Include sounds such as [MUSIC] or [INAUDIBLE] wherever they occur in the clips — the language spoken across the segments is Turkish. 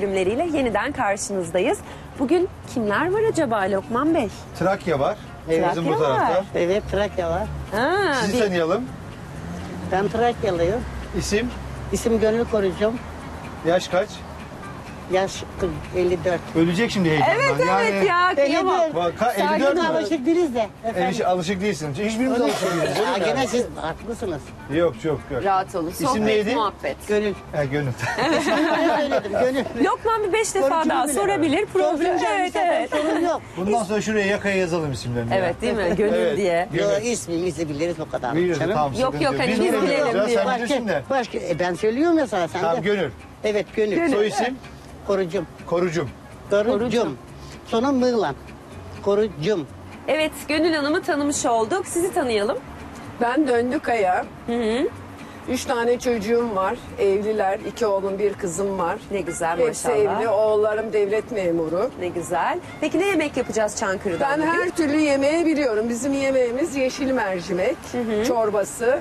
bölümleriyle yeniden karşınızdayız. Bugün kimler var acaba Lokman Bey? Trakya var. Evet. Bizim bu Trakya var. tarafta. Evet Trakya var. Ha, Sizi bir- tanıyalım. Ben Trakyalıyım. İsim, İsim Gönül Korucum. yaş kaç? Yaş 40, 54. Ölecek şimdi heyecandan. Evet yani, evet ya kıyamam. 54. Bak, ka- Sakin 54 mü? alışık değiliz de. Efendim. işi alışık değilsin. Hiçbirimiz alışık değiliz. değil Aa, mi? gene siz haklısınız. Yok yok yok. Rahat olun. İsim Sohbet, neydi? muhabbet. Gönül. Ha, gönül. [LAUGHS] Ben söyledim Gönül. Lokman bir beş defa daha bile. sorabilir. Problem. Sorsun Evet canım, evet. Sorun yok. Bundan sonra şuraya yakaya yazalım isimlerini. ya. Evet değil mi? Gönül Evet. diye. Gönül. Yok ismimizi biliriz o kadar. Biliriz Canım. tamam. Yok, sıkıntı yok, hani biz bilelim ya, diye. Sen bilirsin de. Başka, başka, e ben söylüyorum ya sana sen Tamam de. gönül. Evet Gönül. Soy isim Korucum. Korucum. Korucum. Sonu Mığlan. Korucum. Evet Gönül Hanım'ı tanımış olduk. Sizi tanıyalım. Ben Döndükaya. Üç tane çocuğum var. Evliler. iki oğlum bir kızım var. Ne güzel Hepsi maşallah. evli. Oğullarım devlet memuru. Ne güzel. Peki ne yemek yapacağız Çankırı'da? Ben bugün? her türlü yemeği biliyorum. Bizim yemeğimiz yeşil mercimek, çorbası.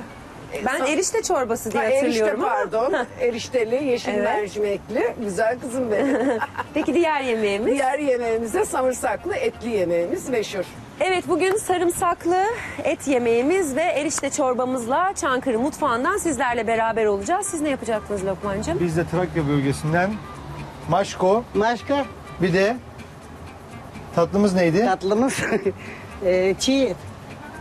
Ben Sa- erişte çorbası diye Ha, erişte hatırlıyorum ama. pardon. Erişteli, yeşil Evet. mercimekli. Güzel kızım benim. [LAUGHS] Peki diğer yemeğimiz? Diğer yemeğimiz de samırsaklı etli yemeğimiz meşhur. Evet bugün sarımsaklı et yemeğimiz ve erişte çorbamızla Çankırı mutfağından sizlerle beraber olacağız. Siz ne yapacaksınız Lokmancığım? Biz de Trakya bölgesinden Maşko Başka bir de tatlımız neydi? tatlımız [LAUGHS] e, çiğ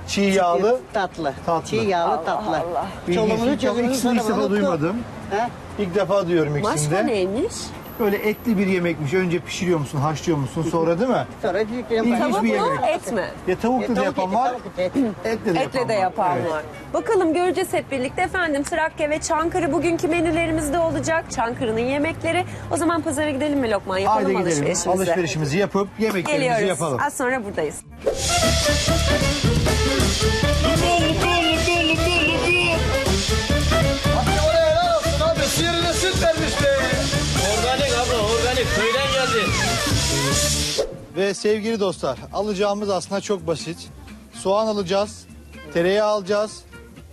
Çiğ yağlı. tatlı. Tatlı. Çiğ yağlı tatlı. İlginç. Çoluğumuzu İlk çocuğumuzu ikisini ilk defa duymadım. Ha? İlk defa duyuyorum ikisini Başka de. neymiş? Böyle etli bir yemekmiş. Önce pişiriyor musun, haşlıyor musun sonra değil mi? [LAUGHS] Sonra büyüklerin İlginç payı- bir Tavuk mu yemek. et mi? Ya tavuklu da Tavuk yapan var, tavuk etle de yapan Etle de var. yapan Evet. var. Bakalım göreceğiz hep birlikte efendim. Trakya ve Çankırı bugünkü menülerimizde olacak. Çankırı'nın yemekleri. O zaman pazara gidelim mi Lokman? Yapalım Haydi gidelim. alışverişimizi. Alışverişimizi yapıp yemeklerimizi Geliyoruz. yapalım. Az sonra buradayız. Sevgili dostlar alacağımız aslında çok basit. Soğan alacağız, tereyağı alacağız,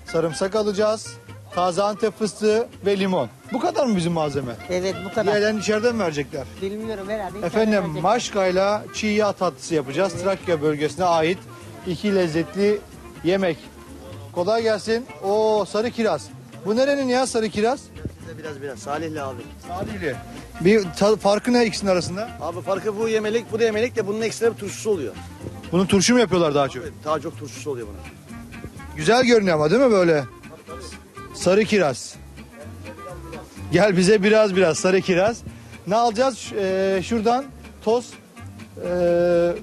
sarımsak alacağız, taze antep fıstığı ve limon. Bu kadar mı bizim malzeme? Evet bu kadar. Diğerlerini içeriden mi verecekler? Bilmiyorum herhalde. Efendim İçeride maşkayla çiğ yağ tatlısı yapacağız. Trakya bölgesine ait iki lezzetli yemek. Kolay gelsin. O sarı kiraz. Bu nerenin ya sarı kiraz? Biraz biraz Salihli abi. Salihli. Bir ta- farkı ne ikisinin arasında? Abi farkı bu yemelik bu da yemelik de bunun ekstra bir turşusu oluyor. Bunun turşu mu yapıyorlar daha çok? Evet, daha çok turşusu oluyor bunun. Güzel görünüyor ama değil mi böyle? Sarı kiraz. Gel bize biraz biraz sarı kiraz. Ne alacağız? Ş- eee, şuradan toz eee,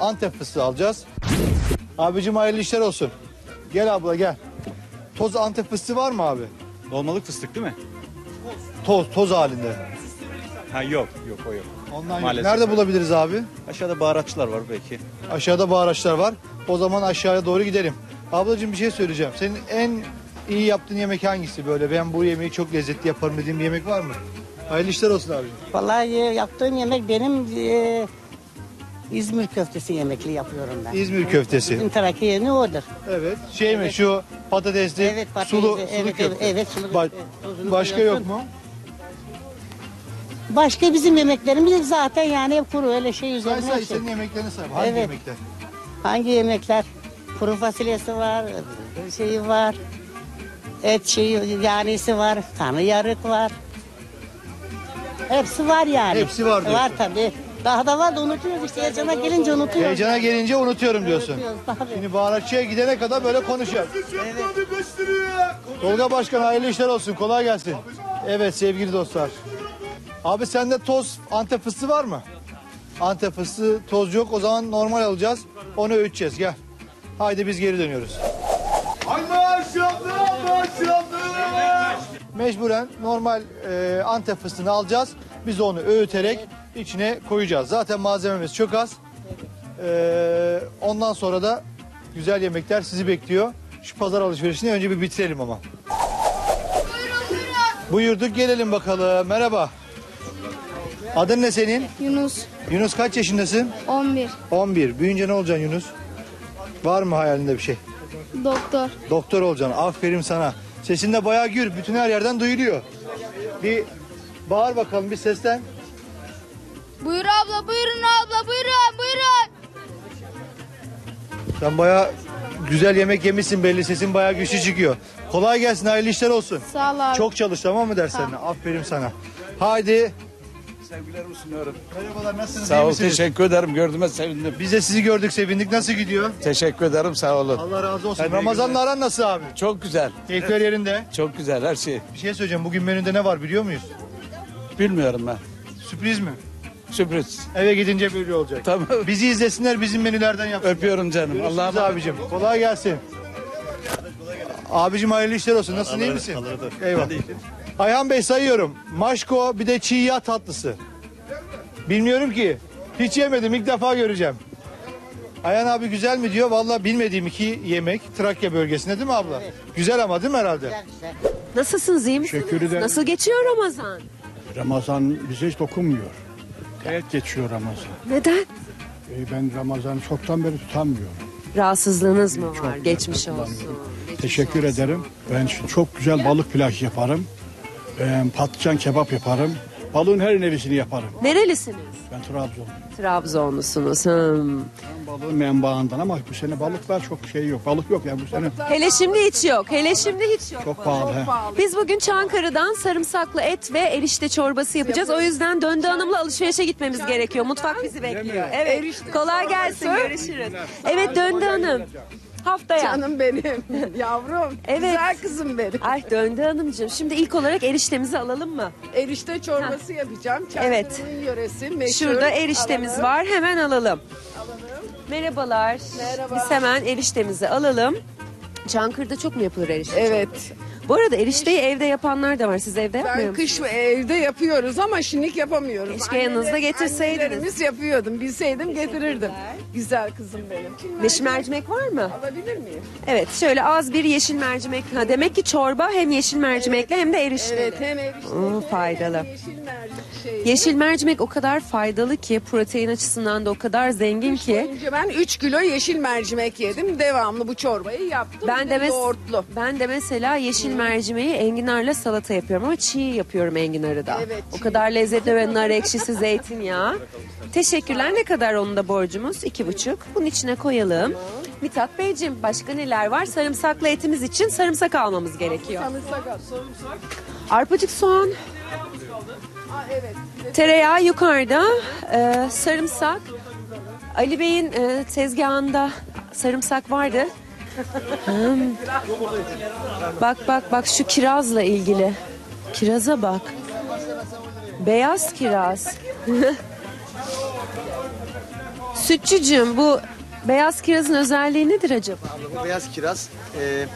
Antep fıstığı alacağız. Abicim hayırlı işler olsun. Gel abla gel. Toz Antep fıstığı var mı abi? Dolmalık fıstık değil mi? Toz, toz halinde. Ha yok, yok o yok. Ondan yok. Maalesef. Nerede bulabiliriz abi? Aşağıda baharatçılar var belki. Aşağıda baharatçılar var. O zaman aşağıya doğru gidelim. Ablacığım bir şey söyleyeceğim. Senin en iyi yaptığın yemek hangisi böyle? Ben bu yemeği çok lezzetli yaparım dediğin bir yemek var mı? Hayırlı işler olsun abicim. Vallahi e, yaptığım yemek benim e, İzmir köftesi yemekli yapıyorum ben. İzmir köftesi. Bizim Trakya yemeği odur. Evet. Şey mi şu patatesli Evet, patatesli, sulu, sulu evet, köfte. evet, evet, sulu Ba- köfte. Tuzunu başka koyuyorsun. yok mu? Başka bizim yemeklerimiz zaten yani hep kuru öyle şey Say üzerine. say şey. senin yemeklerini say. Hangi Evet. yemekler? Hangi yemekler? Kuru fasulyesi var, şeyi var. Et şeyi yanisi var, kanı yarık var. Hepsi var yani. Hepsi var diyorsun. Var tabii. Daha da var da unutuyoruz işte heyecana gelince unutuyoruz. Heyecana gelince unutuyorum diyorsun. Unutuyoruz tabii. Şimdi baharatçıya gidene kadar böyle konuşuyor. Tolga Başkan hayırlı işler olsun. Kolay gelsin. Evet sevgili dostlar. Abi sende toz Antep fıstığı var mı? Antep fıstığı toz yok. O zaman normal alacağız. Onu öğüteceğiz. Gel. Haydi biz geri dönüyoruz. Ay maşallah maşallah. mecburen normal e, Antep fıstığını alacağız. Biz onu öğüterek içine koyacağız. Zaten malzememiz çok az. E, ondan sonra da güzel yemekler sizi bekliyor. Şu pazar alışverişini önce bir bitirelim ama. Buyurduk gelelim bakalım. Merhaba. Adın ne senin? Yunus Yunus kaç yaşındasın? 11 11. Büyüyünce ne olacaksın Yunus? Var mı hayalinde bir şey? doktor. Doktor olacaksın. Aferin sana. Sesin de bayağı gür. Bütün her yerden duyuluyor. Bir bağır bakalım bir seslen. Buyur abla buyurun abla buyurun buyurun. Sen bayağı güzel yemek yemişsin belli. Sesin bayağı güçlü çıkıyor. Kolay gelsin. Hayırlı işler olsun. Sağ ol abi. Çok çalış tamam mı derslerine? Aferin sana. Haydi. Sevgilerimi sunuyorum. Merhabalar nasılsınız? Sağ ol, teşekkür ederim. Gördüğüme sevindim. Biz de sizi gördük sevindik. Nasıl gidiyor? Teşekkür ederim, sağ olun. Allah razı olsun. İyi Ramazan'la aran nasıl abi? Çok güzel, Keyifler yerinde. çok güzel her şey. Bir şey söyleyeceğim. Bugün menüde ne var biliyor muyuz? Bilmiyorum ben. Sürpriz mi? Sürpriz. Eve gidince böyle olacak. Tamam. Bizi izlesinler bizim menülerden yapsınlar. Öpüyorum canım. Görüşürüz Allah'a emanet. abicim. Kolay gelsin. Abicim hayırlı işler olsun. Nasılsın iyi misin? Eyvallah. Ayhan Bey sayıyorum. Maşko bir de çiğ yağ tatlısı. Bilmiyorum ki. Hiç yemedim ilk defa göreceğim. Ayhan abi güzel mi diyor. Vallahi bilmediğim iki yemek Trakya bölgesinde değil mi abla? Güzel ama değil mi herhalde? Nasılsınız iyi misiniz? Teşekkür ederim. Nasıl geçiyor Ramazan? Ramazan bize hiç dokunmuyor. Teğet geçiyor Ramazan. Neden? Ee, ben Ramazan'ı çoktan beri tutamıyorum. Rahatsızlığınız mı Çok var? Geçmiş olsun. Geçmiş Teşekkür olsun. ederim. Ben çok güzel balık plaj yaparım. Ee, patlıcan kebap yaparım. Balığın her nevisini yaparım. Nerelisiniz? Ben Trabzon. Trabzonlusunuz. Hmm. Ben balığın menbaından ama bu sene balıklar çok şey yok. Balık yok yani bu sene Hele şimdi hiç yok. Hele şimdi hiç yok. çok pahalı. he. Biz bugün Çankırı'dan sarımsaklı et ve erişte çorbası yapacağız. O yüzden Döndü Hanım'la alışverişe gitmemiz gerekiyor. Mutfak bizi bekliyor. Evet. Kolay gelsin. Görüşürüz. Evet Döndü Hanım. Haftaya. Canım benim, [LAUGHS] yavrum, Evet. güzel kızım benim. Ay Döndü Hanımcığım. Şimdi ilk olarak eriştemizi alalım mı? Erişte çorbası yapacağım. Evet. Çankırı'nın yöresi meşhur. Şurada eriştemiz Alalım. var. Hemen alalım. Merhabalar. Merhaba. Biz hemen eriştemizi alalım. Çankırı'da çok mu yapılır erişte? Evet. Bu arada erişteyi evde yapanlar da var. Siz evde yapmıyor Ben musunuz? kış evde yapıyoruz ama şimdilik yapamıyoruz. Keşke yanınızda Anneler- getirseydiniz. Annelerimiz yapıyordum. Bilseydim getirirdim. Güzel kızım benim. Yeşil mercimek var mı? Alabilir miyim? Evet şöyle az bir yeşil mercimek. Ha, demek ki çorba hem yeşil mercimekle hem de erişteli. Evet hem erişte Oo, faydalı. yeşil mercimek şey. Yeşil mercimek o kadar faydalı ki protein açısından da o kadar zengin ki. Önce ben 3 kilo yeşil mercimek yedim. Devamlı bu çorbayı yaptım. Ben Bir de, mes- yoğurtlu. ben de mesela yeşil mercimeği enginarla salata yapıyorum ama çiğ yapıyorum enginarı da. Evet, o çiğ. kadar lezzetli ve nar ekşisi zeytinyağı. Teşekkürler. Ne kadar onun da borcumuz? İki buçuk. Bunun içine koyalım. Mithat Beyciğim başka neler var? Sarımsaklı etimiz için sarımsak almamız gerekiyor. Sarımsak sarımsak. Arpacık soğan, Aa, evet. tereyağı yukarıda, e, sarımsak. Ali Bey'in e, tezgahında sarımsak vardı. Hmm. Bak bak bak şu kirazla ilgili. Kiraza bak. Beyaz kiraz. [LAUGHS] Sütçücüğüm bu beyaz kirazın özelliği nedir acaba? Bu beyaz kiraz. E,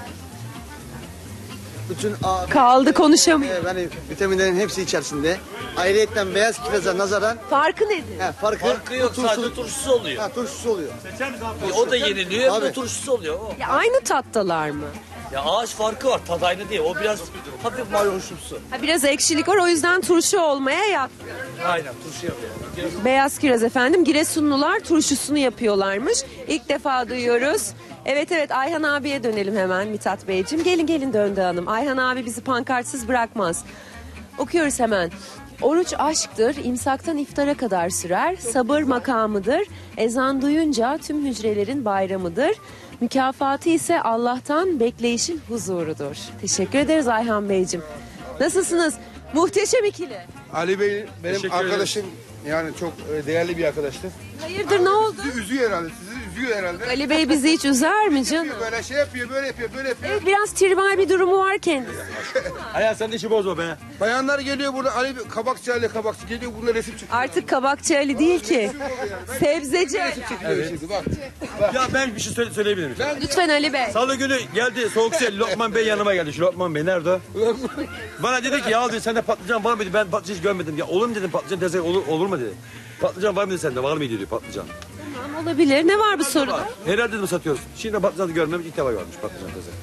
bütün A, Kaldı konuşamıyor. e, yani vitaminlerin hepsi içerisinde. Ayrıyetten beyaz kiraza nazaran Farkı nedir? he, farkı, Farkı yok turşu- sadece turşusu oluyor. Ha, turşusu oluyor. O da yeniliyor Abi. turşusu oluyor. O. Ya aynı tattalar mı? Ya ağaç farkı var tad aynı değil. O biraz hafif mayhoşumsu. Ha, biraz ekşilik var o yüzden turşu olmaya yatkın. Aynen turşu yapıyor. Beyaz kiraz efendim. Giresunlular turşusunu yapıyorlarmış. İlk defa duyuyoruz. Evet evet Ayhan abiye dönelim hemen Mithat Beyciğim. Gelin gelin döndü hanım. Ayhan abi bizi pankartsız bırakmaz. Okuyoruz hemen. Oruç aşktır, imsaktan iftara kadar sürer, sabır makamıdır, ezan duyunca tüm hücrelerin bayramıdır. Mükafatı ise Allah'tan bekleyişin huzurudur. Teşekkür ederiz Ayhan Beyciğim. Nasılsınız? Muhteşem ikili. Ali Bey benim arkadaşım yani çok e, değerli bir arkadaştır. Hayırdır ne oldu? Sizi üzüyor herhalde. Sizi üzüyor herhalde. Ali Bey bizi hiç üzer mi canım? Böyle şey yapıyor, böyle yapıyor, böyle yapıyor. Evet biraz tribal bir durumu var kendisi. [LAUGHS] Hayal sen de işi bozma be. Bayanlar geliyor burada Ali kabakçı Ali kabakçı geliyor burada resim çekiyor. Artık kabakçı Ali değil ki. Sebzeci Ali. Şimdi bak. Ya ben bir şey söyle, söyleyebilir miyim? Lütfen Ali Bey. Salı günü geldi soğuk şey Lokman Bey yanıma geldi. Şu Lokman Bey nerede o? Bana dedi ki ya dedi sende patlıcan var mı dedi. Ben patlıcan hiç görmedim. Ya olur mu dedim patlıcan desek olur, olur mu dedi. Patlıcan var mı dedi sende var mı diyor patlıcan. Olabilir. Ne var bu soruda? Herhalde dedim satıyoruz. Şimdi patlıcan görmemiş ilk defa görmüş patlıcan desek.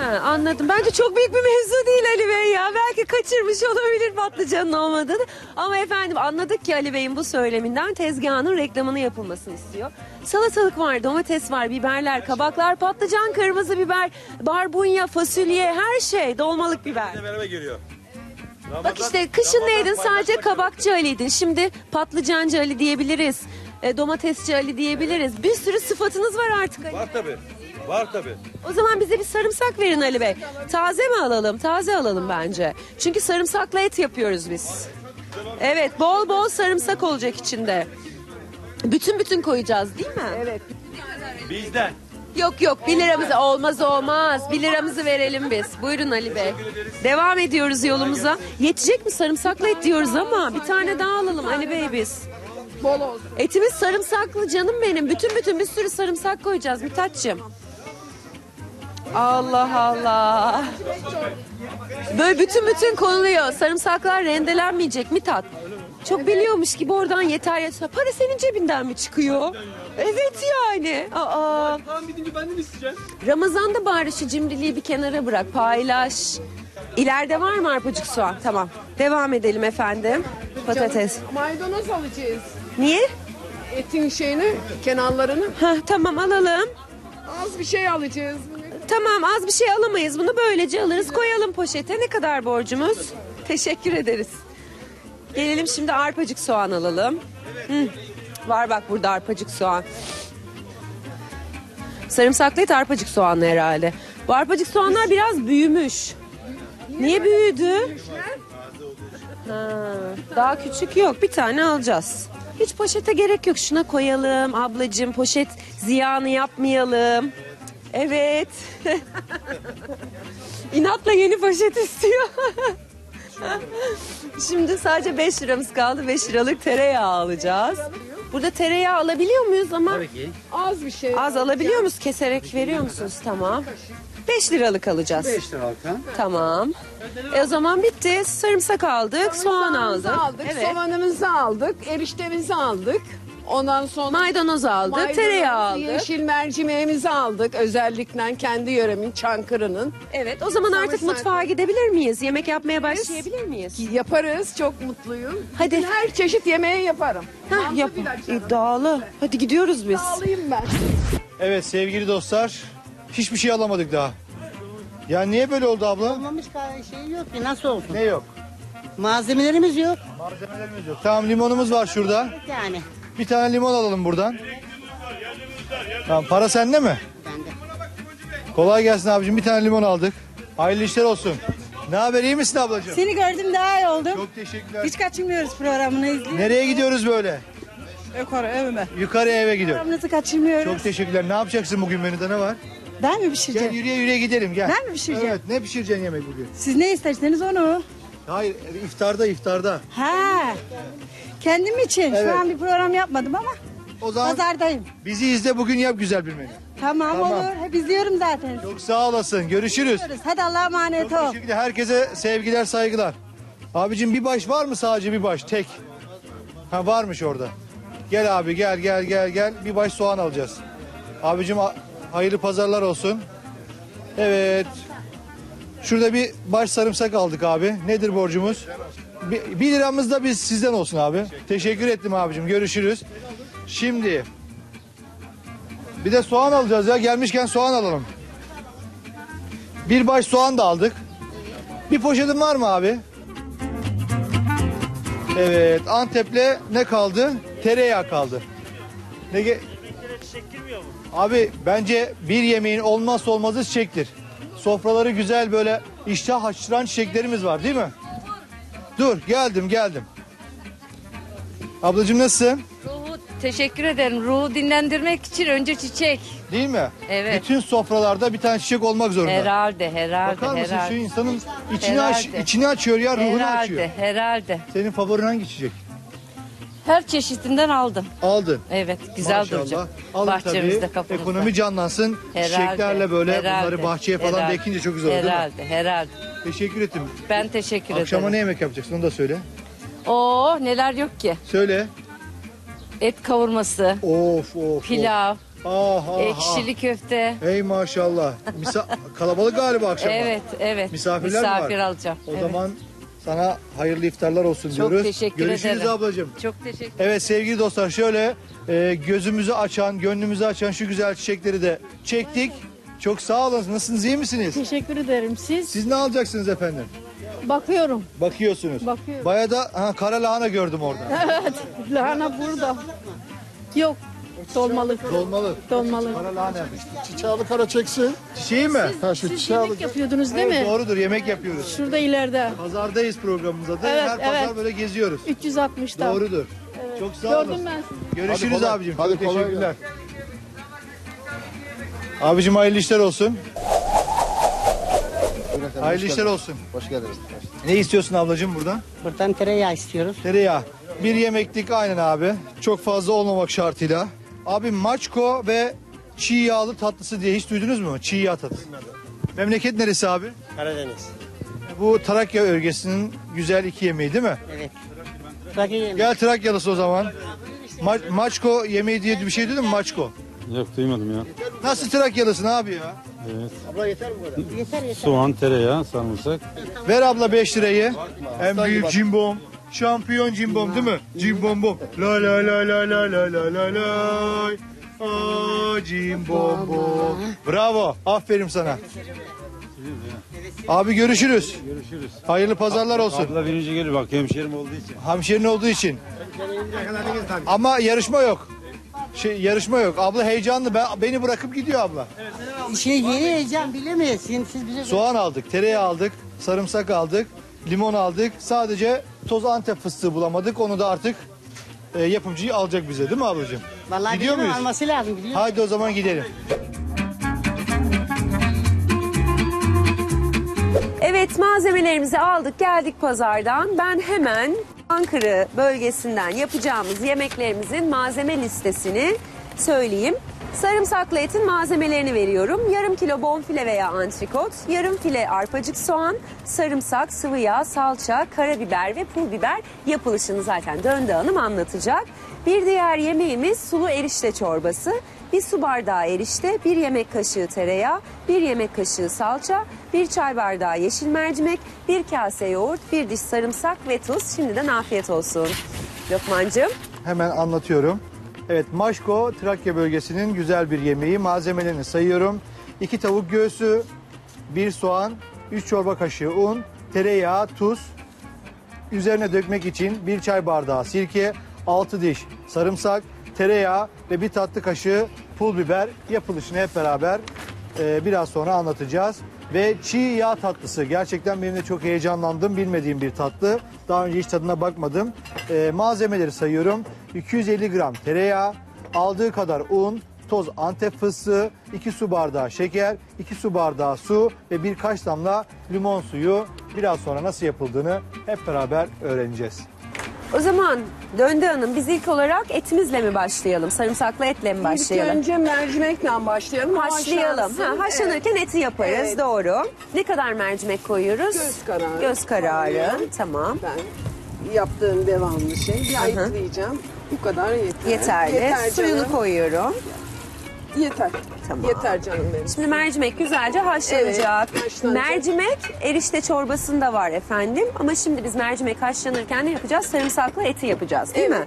Ha, anladım. Bence çok büyük bir mevzu değil Ali Bey ya. Belki kaçırmış olabilir patlıcanın olmadığını. Ama efendim anladık ki Ali Bey'in bu söyleminden tezgahının reklamını yapılmasını istiyor. Salatalık var, domates var, biberler, kabaklar, patlıcan, kırmızı biber, barbunya, fasulye, her şey. Dolmalık biber. Beraber geliyor. Bak işte kışın neydin sadece kabakçı Ali'ydin. Şimdi patlıcancı Ali diyebiliriz. E, domatesçi Ali diyebiliriz. Bir sürü sıfatınız var artık Ali. Var tabi. Var tabi. O zaman bize bir sarımsak verin Ali Bey. Taze mi alalım? Taze alalım bence. Çünkü sarımsaklı et yapıyoruz biz. Evet bol bol sarımsak olacak içinde. Bütün bütün koyacağız değil mi? Evet. Bizden. Yok yok 1 liramızı olmaz olmaz. 1 liramızı verelim biz. Buyurun Ali Bey. Devam ediyoruz yolumuza. Yetecek mi sarımsaklı et diyoruz ama bir tane daha alalım Ali Bey biz. Bol olsun. Etimiz sarımsaklı canım benim. Bütün bütün bir sürü sarımsak koyacağız Mithatçığım. Allah Allah. Böyle bütün bütün konuluyor. Sarımsaklar rendelenmeyecek Mithat. Çok biliyormuş gibi oradan yeter yeter. Para senin cebinden mi çıkıyor? Evet yani. Aa. Tamam gidince ben de mi isteyeceğim? Ramazan'da bari şu cimriliği bir kenara bırak. Paylaş. İleride var mı arpacık soğan? Tamam. Devam edelim efendim. Patates. Maydanoz alacağız. Niye? Etin şeyini, kenarlarını. Hah, tamam alalım. Az bir şey alacağız. Tamam az bir şey alamayız. Bunu böylece alırız koyalım poşete. Ne kadar borcumuz? Teşekkür ederiz. Gelelim şimdi arpacık soğan alalım. Hı. Var bak burada arpacık soğan. Sarımsaklı et arpacık soğanlı herhalde. Bu arpacık soğanlar biraz büyümüş. Niye büyüdü? Ha, daha küçük yok. Bir tane alacağız. Hiç poşete gerek yok. Şuna koyalım ablacığım. Poşet ziyanı yapmayalım. Evet. [LAUGHS] İnatla yeni poşet istiyor. [LAUGHS] Şimdi sadece 5 liramız kaldı. 5 liralık tereyağı alacağız. Burada tereyağı alabiliyor muyuz ama Az bir şey. az alabiliyor musunuz? Keserek veriyor musunuz? Tamam. 5 liralık alacağız. 5 liralık ha. Tamam. E o zaman bitti. Sarımsak aldık, soğan Soğanımızı aldık. aldık, Evet. soğanımızı aldık, eriştemizi aldık. Ondan sonra Maydanoz aldık, maydanoz, tereyağı aldık. Yeşil mercimeğimizi aldık. Özellikle kendi yöremin, Çankırı'nın. Evet, o zaman artık Sarımsak. mutfağa gidebilir miyiz? Yemek yapmaya başlayabilir miyiz? Yaparız, çok mutluyum. Hadi. Her çeşit yemeği yaparım. Hah, Mantı yap. İddialı. Hadi gidiyoruz biz. Alayım ben. Evet sevgili dostlar hiçbir şey alamadık daha. Ya niye böyle oldu abla? Olmamış şey yok ki nasıl olsun? Ne yok? Malzemelerimiz yok Malzemelerimiz yok. Tamam limonumuz var şurada. yani. Bir tane limon alalım buradan. Tamam para sende mi? Bende. Kolay gelsin abicim bir tane limon aldık. Hayırlı işler olsun. Ne haber iyi misin ablacığım? Seni gördüm daha iyi oldum. Çok teşekkürler. Hiç kaçırmıyoruz programını izliyoruz. Nereye gidiyoruz böyle? Yukarı evime. Yukarı eve gidiyoruz. Programınızı kaçırmıyoruz. Çok teşekkürler. Ne yapacaksın bugün menüde ne var? Ben mi Gel pişireceğim? yürüye yürüye gidelim gel. Ben mi pişireceğim? Evet ne pişireceksin yemek bugün? Siz ne isterseniz onu. Hayır iftarda iftarda. Ha. Kendim için. Evet. Şu an bir program yapmadım ama O zaman pazardayım. bizi izle bugün yap güzel bir menü. Tamam, Tamam. olur. Hep izliyorum zaten. Çok sağ olasın. Görüşürüz. Hadi Allah'a emanet Çok ol. teşekkürler. Herkese sevgiler saygılar. Abicim bir baş var mı sadece bir baş tek? Ha varmış orada. Gel abi gel gel gel gel. Bir baş soğan alacağız. Abicim hayırlı pazarlar olsun. Evet. Şurada bir baş sarımsak aldık abi. Nedir borcumuz? Bir, bir liramız da biz sizden olsun abi. Teşekkür ettim abicim. Görüşürüz. Şimdi bir de soğan alacağız ya. Gelmişken soğan alalım. Bir baş soğan da aldık. Bir poşetin var mı abi? Evet. Antep'le ne kaldı? Tereyağı kaldı. Ne Abi bence bir yemeğin olmazsa olmazı çiçektir. Sofraları güzel böyle iştah açtıran çiçeklerimiz var değil mi? Dur geldim geldim. Ablacığım nasılsın? Teşekkür ederim. Ruhu dinlendirmek için önce çiçek. Değil mi? Evet. Bütün sofralarda bir tane çiçek olmak zorunda. Herhalde, herhalde, Bakar mısın herhalde. şu insanın içini, aç, Herhalde. içini açıyor ya ruhunu herhalde, açıyor. herhalde. Senin favorin hangi çiçek? Her çeşitinden aldım. Aldın. Evet, güzel Maşallah. duracak. Alın Bahçemizde, tabii. kapımızda. Ekonomi canlansın. Herhalde, Çiçeklerle böyle herhalde, bunları bahçeye falan herhalde, dekince çok güzel olur değil mi? Herhalde, herhalde. Teşekkür ettim. Ben teşekkür Akşama ne ederim. yemek yapacaksın onu da söyle. Oo, neler yok ki. Söyle. Et kavurması, Of of. pilav, Of. Ah, ah, ekşili köfte. ah. Hey maşallah. Misa [LAUGHS] kalabalık galiba akşam. Evet, evet. Misafirler mi var? Misafir alacağım. O evet. zaman sana hayırlı iftarlar olsun Çok diyoruz. teşekkür Görüşürüz ederim. ablacığım. Çok teşekkür Evet sevgili dostlar şöyle e, gözümüzü açan, gönlümüzü açan şu güzel çiçekleri de çektik. Çok sağ olun. Nasılsınız? iyi misiniz? Teşekkür ederim. Siz? Siz ne alacaksınız efendim? Bakıyorum. Bakıyorsunuz. Bakıyorum. Bayağı da ha, kara lahana gördüm orada. Evet. [LAUGHS] Lahana burada. Yok. Dolmalık. Dolmalık. Dolmalık. Kara lahana yapmış. Çiçeği kara çeksin. Çiçeği mi? Ha şu Siz çiçeği yemek yapıyordunuz değil Evet, mi? doğrudur yemek yapıyoruz. Şurada ileride. Pazardayız programımız adı. Evet, Her pazar evet. böyle geziyoruz. 360'da. Doğrudur. Çok sağ olun. Gördüm ben sizi. Görüşürüz Hadi kolay- abicim. hadi Çok kolay teşekkürler. Abicim hayırlı işler olsun. Hayırlı işler olsun. Hoş geldiniz. Ne istiyorsun ablacığım buradan? Buradan tereyağı istiyoruz. Tereyağı. Bir yemeklik aynen abi. Çok fazla olmamak şartıyla. Abi maçko ve çiğ yağlı tatlısı diye hiç duydunuz mu? Çiğ yağ tatlısı. Memleket neresi abi? Karadeniz. Bu Trakya bölgesinin güzel iki yemeği değil mi? Evet. Trakya yemeği. Gel Trakyalısı o zaman. Ma- maçko yemeği diye bir şey duydun mu maçko? Yok duymadım ya. Nasıl Trakyalısın abi ya? Evet. Abla yeter mi bu kadar? Yeter yeter. Soğan, tereyağı, sarımsak. Ver abla 5 lirayı. En büyük cimbom. Şampiyon cimbom değil mi? Cimbom bom. La la la la la la la la la. Aa cimbom bom. Bravo. Aferin sana. Abi görüşürüz. Görüşürüz. Hayırlı pazarlar olsun. Abla birinci gelir bak hemşerim olduğu için. Hemşerin olduğu için. Ama yarışma yok. Şey yarışma yok. Abla heyecanlı. Ben, beni bırakıp gidiyor abla. Şey yeni heyecan bilemezsin. Siz bize Soğan aldık, tereyağı aldık, sarımsak aldık, limon aldık. Sadece toz antep fıstığı bulamadık. Onu da artık e, yapımcıyı alacak bize değil mi ablacığım? Vallahi Gidiyor bilemem, muyuz? alması lazım biliyor musun? Haydi o zaman gidelim. Evet malzemelerimizi aldık geldik pazardan. Ben hemen Ankara bölgesinden yapacağımız yemeklerimizin malzeme listesini söyleyeyim. Sarımsaklı etin malzemelerini veriyorum. Yarım kilo bonfile veya antrikot, yarım file arpacık soğan, sarımsak, sıvı yağ, salça, karabiber ve pul biber yapılışını zaten Döndü Hanım anlatacak. Bir diğer yemeğimiz sulu erişte çorbası. Bir su bardağı erişte, bir yemek kaşığı tereyağı, bir yemek kaşığı salça, bir çay bardağı yeşil mercimek, bir kase yoğurt, bir diş sarımsak ve tuz. Şimdiden afiyet olsun. Lokmancığım. Hemen anlatıyorum. Evet Maşko Trakya bölgesinin güzel bir yemeği. Malzemelerini sayıyorum. 2 tavuk göğsü, 1 soğan, 3 çorba kaşığı un, tereyağı, tuz. Üzerine dökmek için 1 çay bardağı sirke, 6 diş sarımsak, tereyağı ve bir tatlı kaşığı pul biber yapılışını hep beraber e, biraz sonra anlatacağız. Ve çiğ yağ tatlısı gerçekten benim de çok heyecanlandım bilmediğim bir tatlı. Daha önce hiç tadına bakmadım. E, malzemeleri sayıyorum. 250 gram tereyağı, aldığı kadar un, toz antep fıstığı, 2 su bardağı şeker, 2 su bardağı su ve birkaç damla limon suyu. Biraz sonra nasıl yapıldığını hep beraber öğreneceğiz. O zaman Döndü Hanım biz ilk olarak etimizle mi başlayalım? Sarımsaklı etle mi İlk başlayalım? önce mercimekle başlayalım. Haşlayalım. Haşlansın. Ha, haşlanırken eti yaparız. Evet. Doğru. Ne kadar mercimek koyuyoruz? Göz kararı. Göz kararı. Koyuyorum. Tamam. Ben yaptığım devamlı şey. Bir ayıklayacağım. Bu kadar yeter. Yeterli. Yeter Suyunu koyuyorum. Yeter. Tamam. Yeter canım benim. Şimdi mercimek güzelce haşlanacak. Evet, haşlanacak. Mercimek erişte çorbasında var efendim. Ama şimdi biz mercimek haşlanırken ne yapacağız? Sarımsaklı eti yapacağız değil Evet. mi?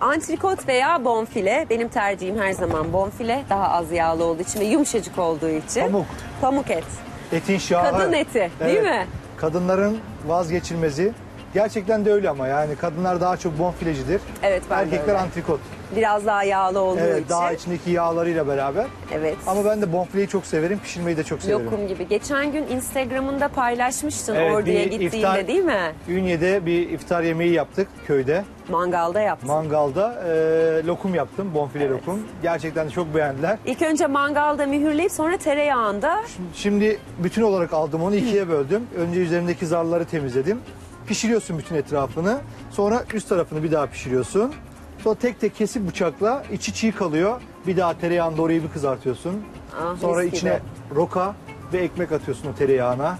Antrikot veya bonfile. Benim tercihim her zaman bonfile. Daha az yağlı olduğu için ve yumuşacık olduğu için. Pamuk. Pamuk et. Etin şahı. Kadın eti, değil mi? Kadınların vazgeçilmezi Gerçekten de öyle ama yani kadınlar daha çok bonfilecidir. Evet ben de Erkekler öyle. antrikot. Biraz daha yağlı olduğu Evet için. daha içindeki yağlarıyla beraber. Evet. Ama ben de bonfileyi çok severim. Pişirmeyi de çok severim. Lokum gibi. Geçen gün Instagram'ında paylaşmıştın Evet, Ordu'ya bir gittiğinde iftar- değil mi? Ünye'de bir iftar yemeği yaptık köyde. Mangalda yaptın. Mangalda e, lokum yaptım. Bonfile lokum. Gerçekten de çok beğendiler. İlk önce mangalda mühürleyip sonra tereyağında Şimdi bütün olarak aldım onu ikiye böldüm. Önce üzerindeki zarları temizledim. Pişiriyorsun bütün etrafını. Sonra üst tarafını bir daha pişiriyorsun. Sonra tek tek kesip bıçakla içi çiğ kalıyor. Bir daha tereyağını doğrayıp bir kızartıyorsun. Ah, Sonra mis içine gibi. roka ve ekmek atıyorsun o tereyağına.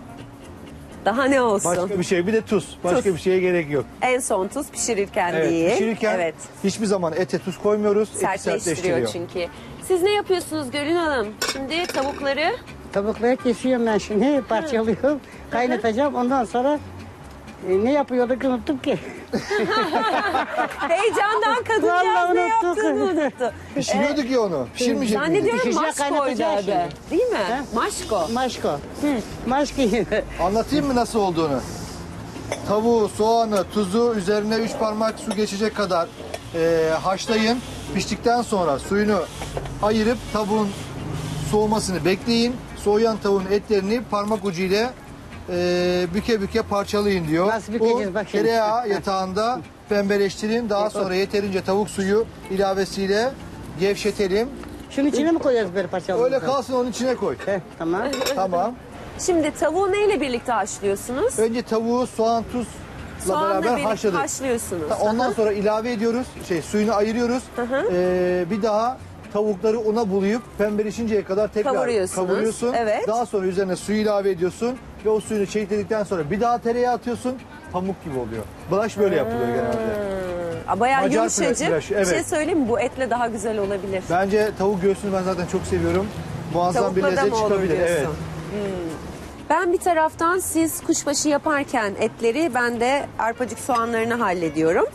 daha ne olsun? Başka bir şey bir de tuz. Başka Tuz. bir şeye gerek yok. En son tuz pişirirken Evet, değil. pişirirken Evet. hiçbir zaman ete tuz koymuyoruz. Eti Sertleştiriyor sertleştiriyor. çünkü. Siz ne yapıyorsunuz Gönül Hanım? Şimdi tavukları Tavukları kesiyorum ben şimdi parçalıyorum. Kaynatacağım ondan sonra e, ne yapıyorduk unuttum ki. [LAUGHS] heyecandan kadıncağız Vallahi ne unuttuk. yaptığını unuttu. Pişiriyorduk ya onu. Pişirmeyecek miydik? Zannediyorum Pişecek, maşkoydu kaynatacak adı. şimdi. Değil mi? Maşko. Maşko. Maşko. [LAUGHS] Anlatayım mı nasıl olduğunu? Tavuğu, soğanı, tuzu üzerine 3 parmak su geçecek kadar e, haşlayın. Piştikten sonra suyunu ayırıp tavuğun soğumasını bekleyin. Soğuyan tavuğun etlerini parmak ucuyla e, büke büke parçalayın diyor. Nasıl bükeceğiz Bu tereyağı yatağında pembeleştirin. Daha sonra yeterince tavuk suyu ilavesiyle gevşetelim. Şunun içine mi koyuyoruz böyle parçaları? Öyle kalsın onun içine koy. Heh, tamam. Tamam. Şimdi tavuğu neyle birlikte haşlıyorsunuz? Önce tavuğu soğan tuzla Soğanla beraber birlikte haşladık. haşlıyorsunuz. Ondan sonra ilave ediyoruz. Şey suyunu ayırıyoruz. hı. Ee, bir daha tavukları una bulayıp pembeleşinceye kadar tekrar Kavuruyorsunuz. kavuruyorsun. Evet. Daha sonra üzerine suyu ilave ediyorsun ve o suyunu çektirdikten sonra bir daha tereyağı atıyorsun. Pamuk gibi oluyor. Bulaş böyle yapılıyor genelde. Aa, Bayağı Macar yumuşacık. flaşı, Bir şey evet. söyleyeyim mi? Bu etle daha güzel olabilir. Bence tavuk göğsünü ben zaten çok seviyorum. Muazzam bir Tavukla da lezzet mı olur çıkabilir. diyorsun? Evet. Ben bir taraftan siz kuşbaşı yaparken etleri ben de arpacık soğanlarını hallediyorum.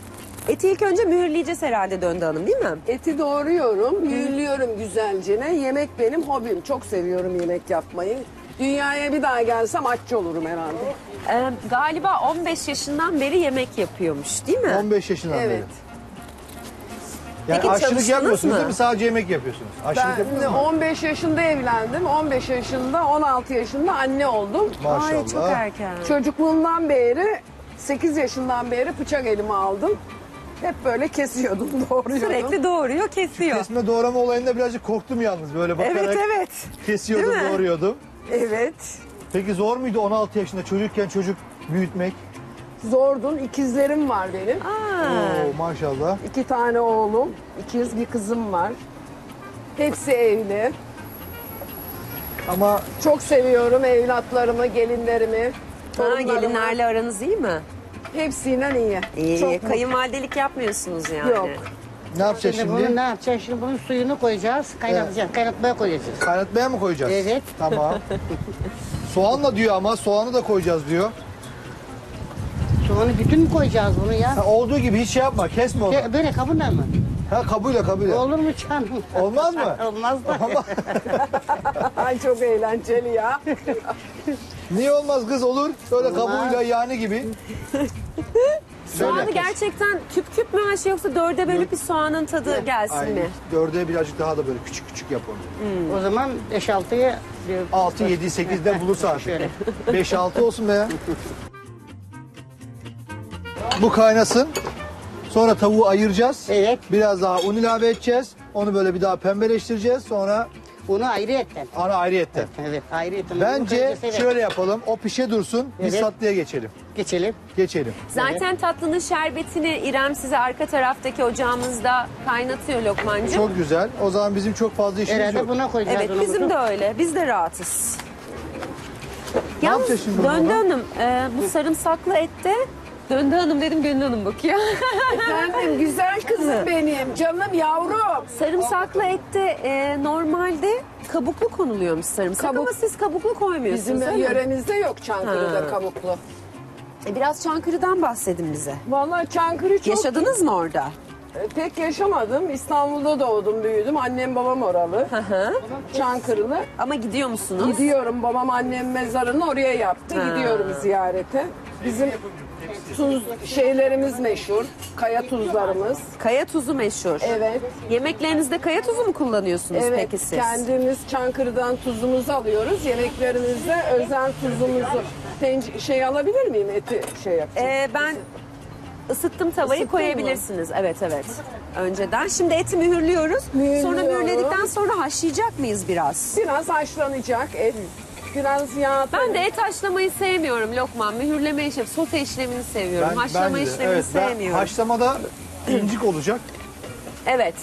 Eti ilk önce mühürleyeceğiz herhalde Döndü Hanım değil mi? Eti doğruyorum, mühürlüyorum güzelcine. Yemek benim hobim. Çok seviyorum yemek yapmayı. Dünyaya bir daha gelsem aşçı olurum herhalde. Ee, galiba 15 yaşından beri yemek yapıyormuş değil mi? 15 yaşından Evet. beri. Yani Peki aşçılık çalıştınız yapmıyorsunuz mı? değil mi? Sadece yemek yapıyorsunuz. Aşçılık Ben yapıyorsunuz mu? 15 yaşında evlendim. 15 yaşında, 16 yaşında anne oldum. Maşallah. Ay çok erken. Çocukluğumdan beri, 8 yaşından beri bıçak elime aldım. Hep böyle kesiyordum, [LAUGHS] doğruyordum. Sürekli doğuruyor, kesiyor. Kesme doğrama olayında birazcık korktum yalnız böyle bakarak. Evet evet. Kesiyordum, Değil mi? doğruyordum. Evet. Peki zor muydu 16 yaşında çocukken çocuk büyütmek? Zordun. İkizlerim var benim. Aa, Oo maşallah. İki tane oğlum, ikiz bir kızım var. Hepsi evli. Ama Çok seviyorum evlatlarımı, gelinlerimi. ha, torunlarımı. gelinlerle aranız iyi mi? Hepsiyle iyi. İyi, Çok. Kayınvalidelik yapmıyorsunuz yani. Yok. Ne yapacağız Şimdi, şimdi? bunu ne yapacağız? Şimdi bunun suyunu koyacağız. Kaynatacağız. Kaynatmaya koyacağız. Kaynatmaya mı koyacağız? Evet. Tamam. Soğanla diyor ama soğanı da koyacağız diyor. Soğanı bütün mü koyacağız bunu ya? Ha, olduğu gibi hiç şey yapma kesme onu. Böyle kabınla mı? Ha kabule kabule. Olur mu canım? Olmaz mı? [LAUGHS] Olmaz da. Ama [LAUGHS] Ay çok eğlenceli ya. niye olmaz kız olur? Böyle Olmaz. kabuğuyla yani gibi. [LAUGHS] Soğanı Böyle. gerçekten küp küp mü haş yoksa dörde bölüp bir soğanın tadı gelsin Ay, mi? dörde birazcık daha da böyle küçük küçük yap onu. O zaman 5-6'ya 6, 7, 8'de bulursa artık. Şöyle. 5, 6 olsun be ya. Bu kaynasın. Sonra tavuğu ayıracağız. Evet. Biraz daha un ilave edeceğiz. Onu böyle bir daha pembeleştireceğiz. Sonra Bunu ayrı etten. ana ayrıyetten. Evet ayrı etten. Bence Evet. şöyle yapalım. O pişe dursun. Biz Evet. tatlıya geçelim. Geçelim. Geçelim. Zaten tatlının şerbetini İrem size arka taraftaki ocağımızda kaynatıyor Lokmancığım. Çok güzel. O zaman bizim çok fazla işimiz Herhalde yok. buna koyacağız. Evet onu bizim de öyle. Biz de rahatız. Yalnız yapacağız şimdi bunu Döndü? Hanım e, bu sarımsaklı ette Döndü Hanım dedim Gönül Hanım bakıyor. [LAUGHS] Efendim güzel kızım benim, canım yavrum. sarımsaklı ette e, normalde kabuklu konuluyormuş sarımsak Kabuk. ama siz kabuklu koymuyorsunuz Bizim öyle mi? yöremizde yok Çankırı'da Ha. kabuklu. E, biraz Çankırı'dan bahsedin bize. Vallahi Çankırı çok... Yaşadınız mı orada? E, Pek yaşamadım. İstanbul'da doğdum, büyüdüm. Annem babam oralı. Hı hı. Çankırılı. Ama gidiyor musunuz? Gidiyorum. Babam annem mezarını oraya yaptı. Gidiyorum ziyarete. Bizim tuz şeylerimiz meşhur. Kaya tuzlarımız. Kaya tuzu meşhur. Evet. Yemeklerinizde kaya tuzu mu kullanıyorsunuz Evet, peki siz? kendimiz Çankırı'dan tuzumuzu alıyoruz. Yemeklerimizde özel tuzumuzu. Tenc- şey alabilir miyim eti şey yapacağım. Ee, ben ısıttım tavayı Isıttın koyabilirsiniz. Evet evet. Önceden. Şimdi eti mühürlüyoruz. Sonra Mühürlüyorum. mühürledikten sonra haşlayacak mıyız biraz? Biraz haşlanacak et. Biraz yağ. Ben de et haşlamayı sevmiyorum Lokman. Mühürleme işlemi, sote işlemini seviyorum. Haşlama bence de. işlemini evet, ben sevmiyorum. haşlamada [CLEARS THROAT] incik olacak. Evet.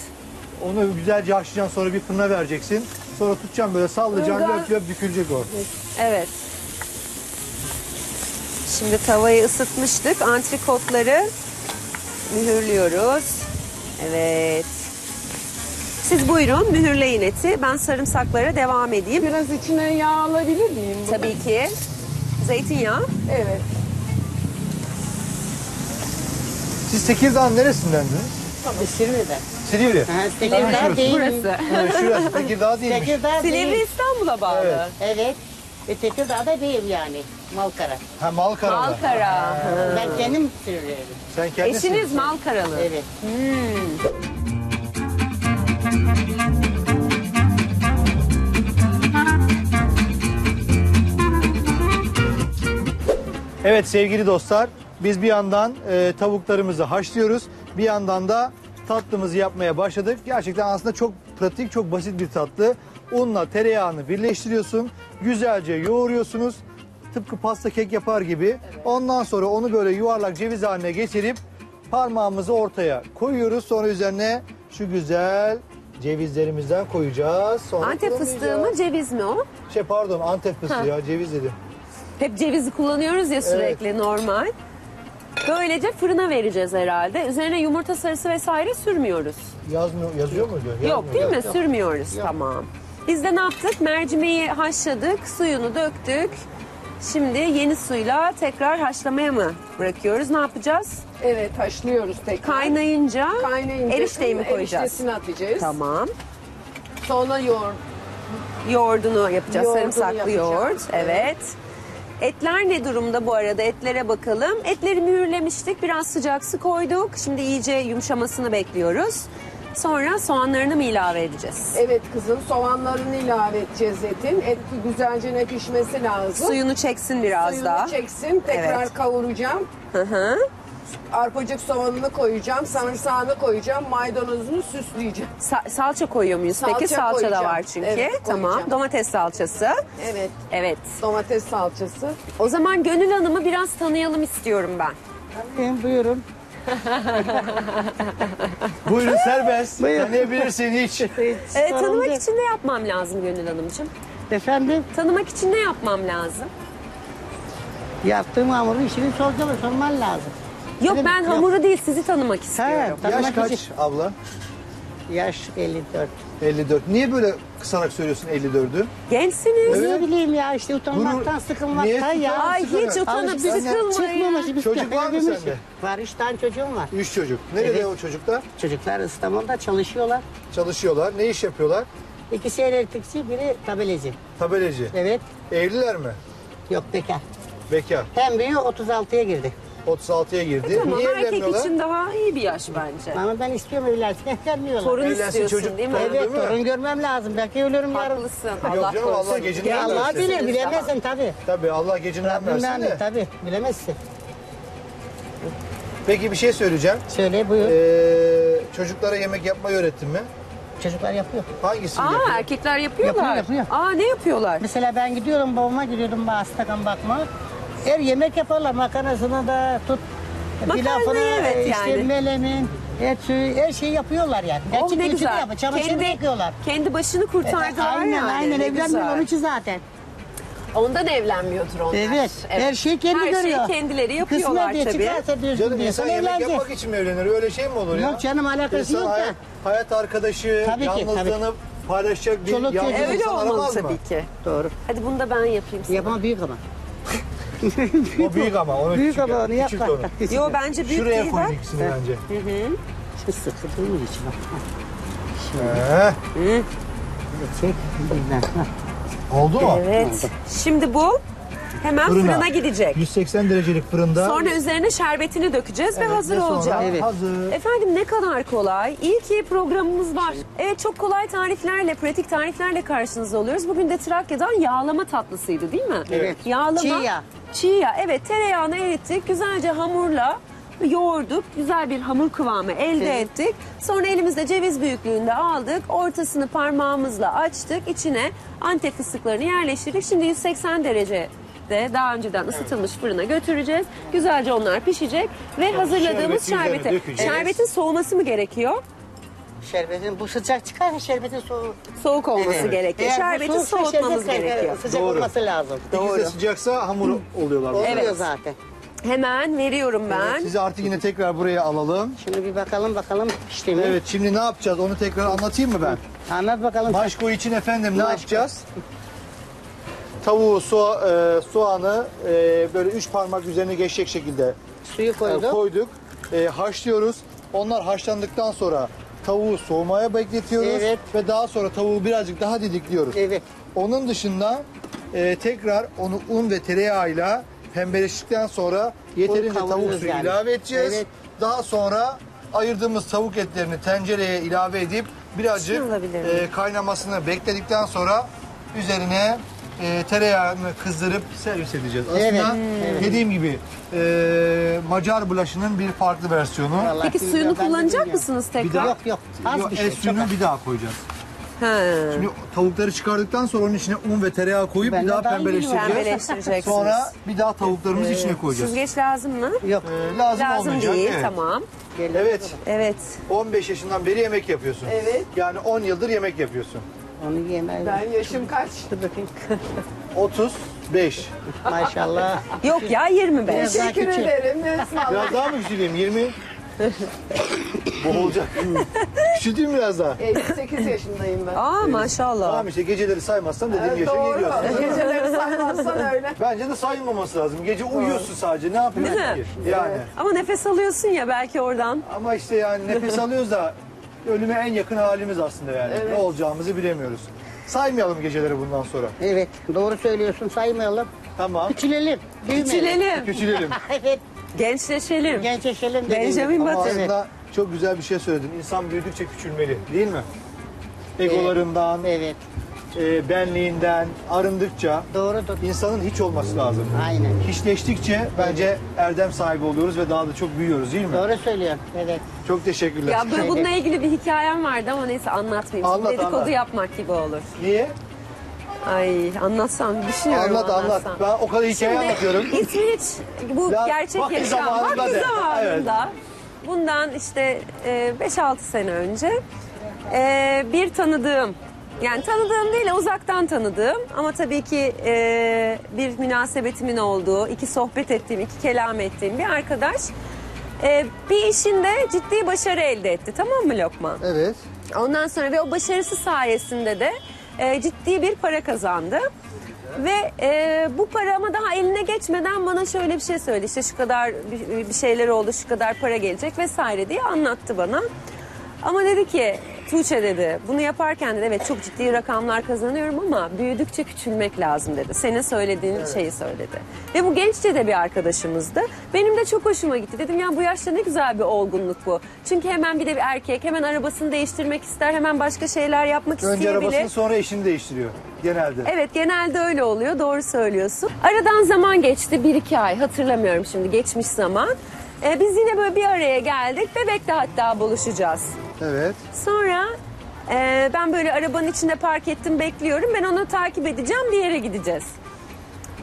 Onu güzelce haşlayacaksın sonra bir fırına vereceksin. Sonra tutacaksın böyle sallayacaksın Ilgaz- löp löp bükülecek o. Evet. Şimdi tavayı ısıtmıştık. Antrikotları mühürlüyoruz. Evet. Siz buyurun mühürleyin eti. Ben sarımsaklara devam edeyim. Biraz içine yağ alabilir miyim? Tabii ki. Zeytinyağı. Evet. Siz Tekirdağ'ın neresindendiniz? Silivri'de. Silivri. Ha, Tekirdağ değil. Burası. Evet, şurası Tekirdağ değilmiş. Tekirdağ Silivri değil. İstanbul'a bağlı. Evet. Evet. E, Tekirdağ'da değil yani. Malkara. Ha Malkara'da. Malkara. Hı. Ben kendim Silivri'yim. Sen kendin Eşiniz Malkaralı. Evet. Evet sevgili dostlar biz bir yandan e, tavuklarımızı haşlıyoruz. Bir yandan da tatlımızı yapmaya başladık. Gerçekten aslında çok pratik, çok basit bir tatlı. Unla tereyağını birleştiriyorsun. Güzelce yoğuruyorsunuz. Tıpkı pasta kek yapar gibi. Ondan sonra onu böyle yuvarlak ceviz haline getirip parmağımızı ortaya koyuyoruz. Sonra üzerine şu güzel cevizlerimizden koyacağız. Sonra Antep fıstığı mı ceviz mi o? Şey pardon Antep fıstığı Ha. ya ceviz dedim. Hep cevizi kullanıyoruz ya sürekli normal. Böylece fırına vereceğiz herhalde. Üzerine yumurta sarısı vesaire sürmüyoruz. Yazmıyor, yazıyor muydu? Yok Yazmıyor, değil mi? yok. Sürmüyoruz. Tamam. Biz de ne yaptık? Mercimeği haşladık, suyunu döktük. Şimdi yeni suyla tekrar haşlamaya mı bırakıyoruz? Ne yapacağız? Evet haşlıyoruz tekrar. Kaynayınca, Kaynayınca erişteyi mi koyacağız? Eriştesini atacağız. Tamam. Sonra yoğurt. Yoğurdunu yapacağız. Yoğurdunu Sarımsaklı yapacağız. yoğurt. Evet. Etler ne durumda bu arada? Etlere bakalım. Etleri mühürlemiştik. Biraz sıcak su koyduk. Şimdi iyice yumuşamasını bekliyoruz. Sonra soğanlarını mı ilave edeceğiz? Evet kızım soğanlarını ilave edeceğiz etin. Et güzelce ne pişmesi lazım. Suyunu çeksin biraz Suyunu daha. çeksin. Tekrar Evet. kavuracağım. Hı hı. Arpacık soğanını koyacağım. Sarımsağını koyacağım. Maydanozunu süsleyeceğim. Sa- salça koyuyor muyuz peki? Salça Salça da koyacağım. var çünkü. Evet, tamam. koyacağım. Domates salçası. Evet. Evet. Domates salçası. O zaman Gönül Hanım'ı biraz tanıyalım istiyorum ben. Buyurun. Buyurun serbest. Tanıyabilirsin hiç. Ee, tanımak için ne yapmam lazım Gönül Hanımcığım? Efendim Tanımak için ne yapmam lazım? yaptığım hamuru işini sorcalı sorman lazım. Yok Benim- ben yok. hamuru değil sizi tanımak istiyorum. Yaş Tanımak kaç için- abla? Yaş 54. 54. Niye böyle kısarak söylüyorsun 54'ü? Gençsiniz. Ne bileyim ya işte utanmaktan Niye sıkılmaktan ya. Ay hiç utanıp Alışmış- sıkılmayın. Çıkmamış bir Çocuk var mı sende? Var üç tane çocuğum var. Üç çocuk. Nerede Evet. o çocuklar? Çocuklar İstanbul'da çalışıyorlar. Çalışıyorlar. Ne iş yapıyorlar? İkisi elektrikçi, biri tabeleci. Tabeleci. Evet, Evliler mi? yok bekar. Bekar. Hem büyüğü 36'ya girdi. 36'ya girdi. Tamam Niye erkek evlenmiyorlar? için daha iyi bir yaş bence. Ama ben istiyorum evlensin, evlenmiyorlar. Torun Evlensin, istiyorsun çocuk değil mi? torun. Evet, Değil mi? torun görmem lazım. Belki ölürüm yarın. Haklısın. Yok Allah canım, korusun. Allah gecinden Ya Allah versin. bilir, bilemezsin tabii. Tabii Allah gecinden Rabbim versin yani de. tabii, bilemezsin. Peki bir şey söyleyeceğim. Söyle buyur. Ee, çocuklara yemek yapmayı öğrettin mi? Çocuklar yapıyor. Hangisini Aa yapıyor? erkekler yapıyorlar. Yapıyor, yapıyor. Aa ne yapıyorlar? Mesela ben gidiyorum babama gidiyordum hastakan bakma. Her yemek yaparlar makarnasını da tut. Makarna Pilavını, evet işte yani. melemin, et suyu, her şeyi yapıyorlar yani. Oh Gerçi ne güzel. yapıyor, çamaşırını yıkıyorlar. kendi başını kurtardılar aynen yani. aynen Ne evlenmiyor onun için zaten. Ondan evlenmiyordur onlar. Evet, her şeyi kendi Her görüyor. şeyi kendileri yapıyorlar Kısmet diye tabii. çıkarsa düzgün Canım diyorsan insan yemek evlenecek. yapmak için mi evlenir? Öyle şey mi olur ya? Yok canım alakası İnsan yok hayat, da. hayat arkadaşı, Tabii ki, yalnızlanıp paylaşacak bir Çoluk yalnız çocuğu. Öyle insan olmalı aramaz mı? tabii ki. Doğru. Hadi bunu da ben yapayım sana. Yapama büyük ama. O [LAUGHS] büyük ama. Onu Büyük küçük ama yap, onu yap. küçük bak. onu. Yo bence büyük Şuraya değil koy bak. ikisini bence. Şu sıkıntının için. He. Çek. Bilmem. Ha. Oldu mu? Evet. Şimdi bu Hemen fırına gidecek. 180 derecelik fırında. Sonra üzerine şerbetini dökeceğiz ve Evet, hazır ve sonra olacak. Evet. Hazır. Efendim ne kadar kolay. İyi ki programımız var. Evet çok kolay tariflerle, pratik tariflerle karşınızda oluyoruz. Bugün de Trakya'dan yağlama tatlısıydı değil mi? Evet. Yağlama. Çiğ yağ. Çiğ yağ. Evet tereyağını erittik. Güzelce hamurla yoğurduk. Güzel bir hamur kıvamı elde Evet. ettik. Sonra elimizde ceviz büyüklüğünde aldık. Ortasını parmağımızla açtık. İçine antep fıstıklarını yerleştirdik. Şimdi 180 derece de daha önceden ısıtılmış fırına götüreceğiz. Güzelce onlar pişecek ve hazırladığımız şerbeti üzerine şerbeti. dökeceğiz. Şerbetin soğuması mı gerekiyor? Şerbetin bu sıcak çıkar şerbetin soğuk. Soğuk olması Evet. gerekiyor. Eğer bu Şerbeti soğuksa soğutmamız şerbet gerekiyor. Sıcak Doğru. olması lazım. İkisi de sıcaksa hamur oluyorlar. Oluyor Evet. zaten. Hemen veriyorum ben. Sizi artık yine tekrar buraya alalım. Şimdi bir bakalım bakalım pişti mi? Evet şimdi ne yapacağız onu tekrar anlatayım mı ben? Anlat bakalım. Maşko için efendim ne Maşko. yapacağız? Tavuğu, soğa, e, soğanı e, böyle üç parmak üzerine geçecek şekilde Suyu e, koyduk. koyduk. E, haşlıyoruz. Onlar haşlandıktan sonra tavuğu soğumaya bekletiyoruz. Evet. Ve daha sonra tavuğu birazcık daha didikliyoruz. Evet. Onun dışında e, tekrar onu un ve tereyağıyla pembeleştikten sonra yeterince tavuk kavuruyoruz suyu yani. ilave edeceğiz. Evet. Daha sonra ayırdığımız tavuk etlerini tencereye ilave edip birazcık miyim? e, kaynamasını bekledikten sonra üzerine e, tereyağını kızdırıp servis edeceğiz. Aslında Evet, dediğim gibi e, Macar bulaşının bir farklı versiyonu. Vallahi Peki bilmiyorum, suyunu ben de kullanacak bilmiyorum. mısınız Bir tekrar? daha Yok yok. Az Yok, bir et şey. Çok suyunu az. bir daha koyacağız. Ha. Şimdi tavukları çıkardıktan sonra onun içine un ve tereyağı koyup Ben bir daha iyi pembeleştireceğiz. Pembeleştireceksiniz. Sonra bir daha tavuklarımızı içine koyacağız. Süzgeç lazım mı? Yok. Ee, lazım, Lazım olmayacak. değil evet. tamam. Evet. Evet. 15 yaşından beri yemek yapıyorsun. Evet. Yani 10 yıldır yemek yapıyorsun. Onu yemem. Ben yaşım kaç? Dur bakayım. [LAUGHS] 35. Maşallah. Yok ya 25. Biraz Teşekkür küçük. ederim. Sağ. [LAUGHS] Biraz daha mı küçüleyim? 20? Boğulacak. Küçülteyim biraz daha. 58 yaşındayım ben. Aa maşallah. Tamam işte geceleri saymazsan dediğim Evet, yaşa doğru. geliyorsun. [LAUGHS] Geceleri saymazsan öyle. Bence de sayılmaması lazım. Gece uyuyorsun sadece. Ne yapıyorsun Değil mi? ki? Yani. Ama nefes alıyorsun ya belki oradan. Ama işte yani nefes alıyoruz da ölüme en yakın halimiz aslında yani. Ne olacağımızı bilemiyoruz. Saymayalım geceleri bundan sonra. Evet doğru söylüyorsun saymayalım. Tamam. Küçülelim. büyümeyelim. Küçülelim, Küçülelim. [LAUGHS] evet. gençleşelim. Gençleşelim. dediğin Benjamin gibi. Button. Ama Evet. aslında çok güzel bir şey söyledin. İnsan büyüdükçe küçülmeli değil mi? Egolarından, Evet. E, benliğinden arındıkça Doğrudur. insanın hiç olması lazım. Aynen. Hiçleştikçe bence erdem sahibi oluyoruz ve daha da çok büyüyoruz değil mi? Doğru söylüyorsun. Evet. Çok teşekkürler. Ya bu- bununla ilgili bir hikayem vardı ama neyse anlatmayayım. Şimdi Anlat, dedikodu anlat. yapmak gibi olur. Niye? Ay anlatsam düşünüyorum Anlat anlat. anlatsam. Ben o kadar hikaye Şimdi anlatıyorum. [LAUGHS] hiç bu Ya, gerçek vakti yaşam zamanında vakti de. zamanında. Bundan işte e, 5-6 sene önce e, bir tanıdığım yani tanıdığım değil uzaktan tanıdığım ama tabii ki e, bir münasebetimin olduğu, iki sohbet ettiğim, iki kelam ettiğim bir arkadaş e, bir işinde ciddi başarı elde etti. Tamam mı Lokman? Evet. Ondan sonra ve o başarısı sayesinde de e, ciddi bir para kazandı. Ve e, bu para ama daha eline geçmeden bana şöyle bir şey söyledi. İşte şu kadar bir, bir şeyler oldu, şu kadar para gelecek vesaire diye anlattı bana. Ama dedi ki Tuğçe dedi bunu yaparken dedi evet çok ciddi rakamlar kazanıyorum ama büyüdükçe küçülmek lazım dedi. Senin söylediğin şeyi söyledi. Ve bu genççe de bir arkadaşımızdı. Benim de çok hoşuma gitti. Dedim ya bu yaşta ne güzel bir olgunluk bu. Çünkü hemen bir de bir erkek hemen arabasını değiştirmek ister. Hemen başka şeyler yapmak Önce isteyebilir. arabasını sonra eşini değiştiriyor genelde. Evet genelde öyle oluyor doğru söylüyorsun. Aradan zaman geçti bir iki ay hatırlamıyorum şimdi geçmiş zaman. Ee, biz yine böyle bir araya geldik bebekte hatta buluşacağız. Evet. Sonra e, ben böyle arabanın içinde park ettim bekliyorum ben onu takip edeceğim bir yere gideceğiz.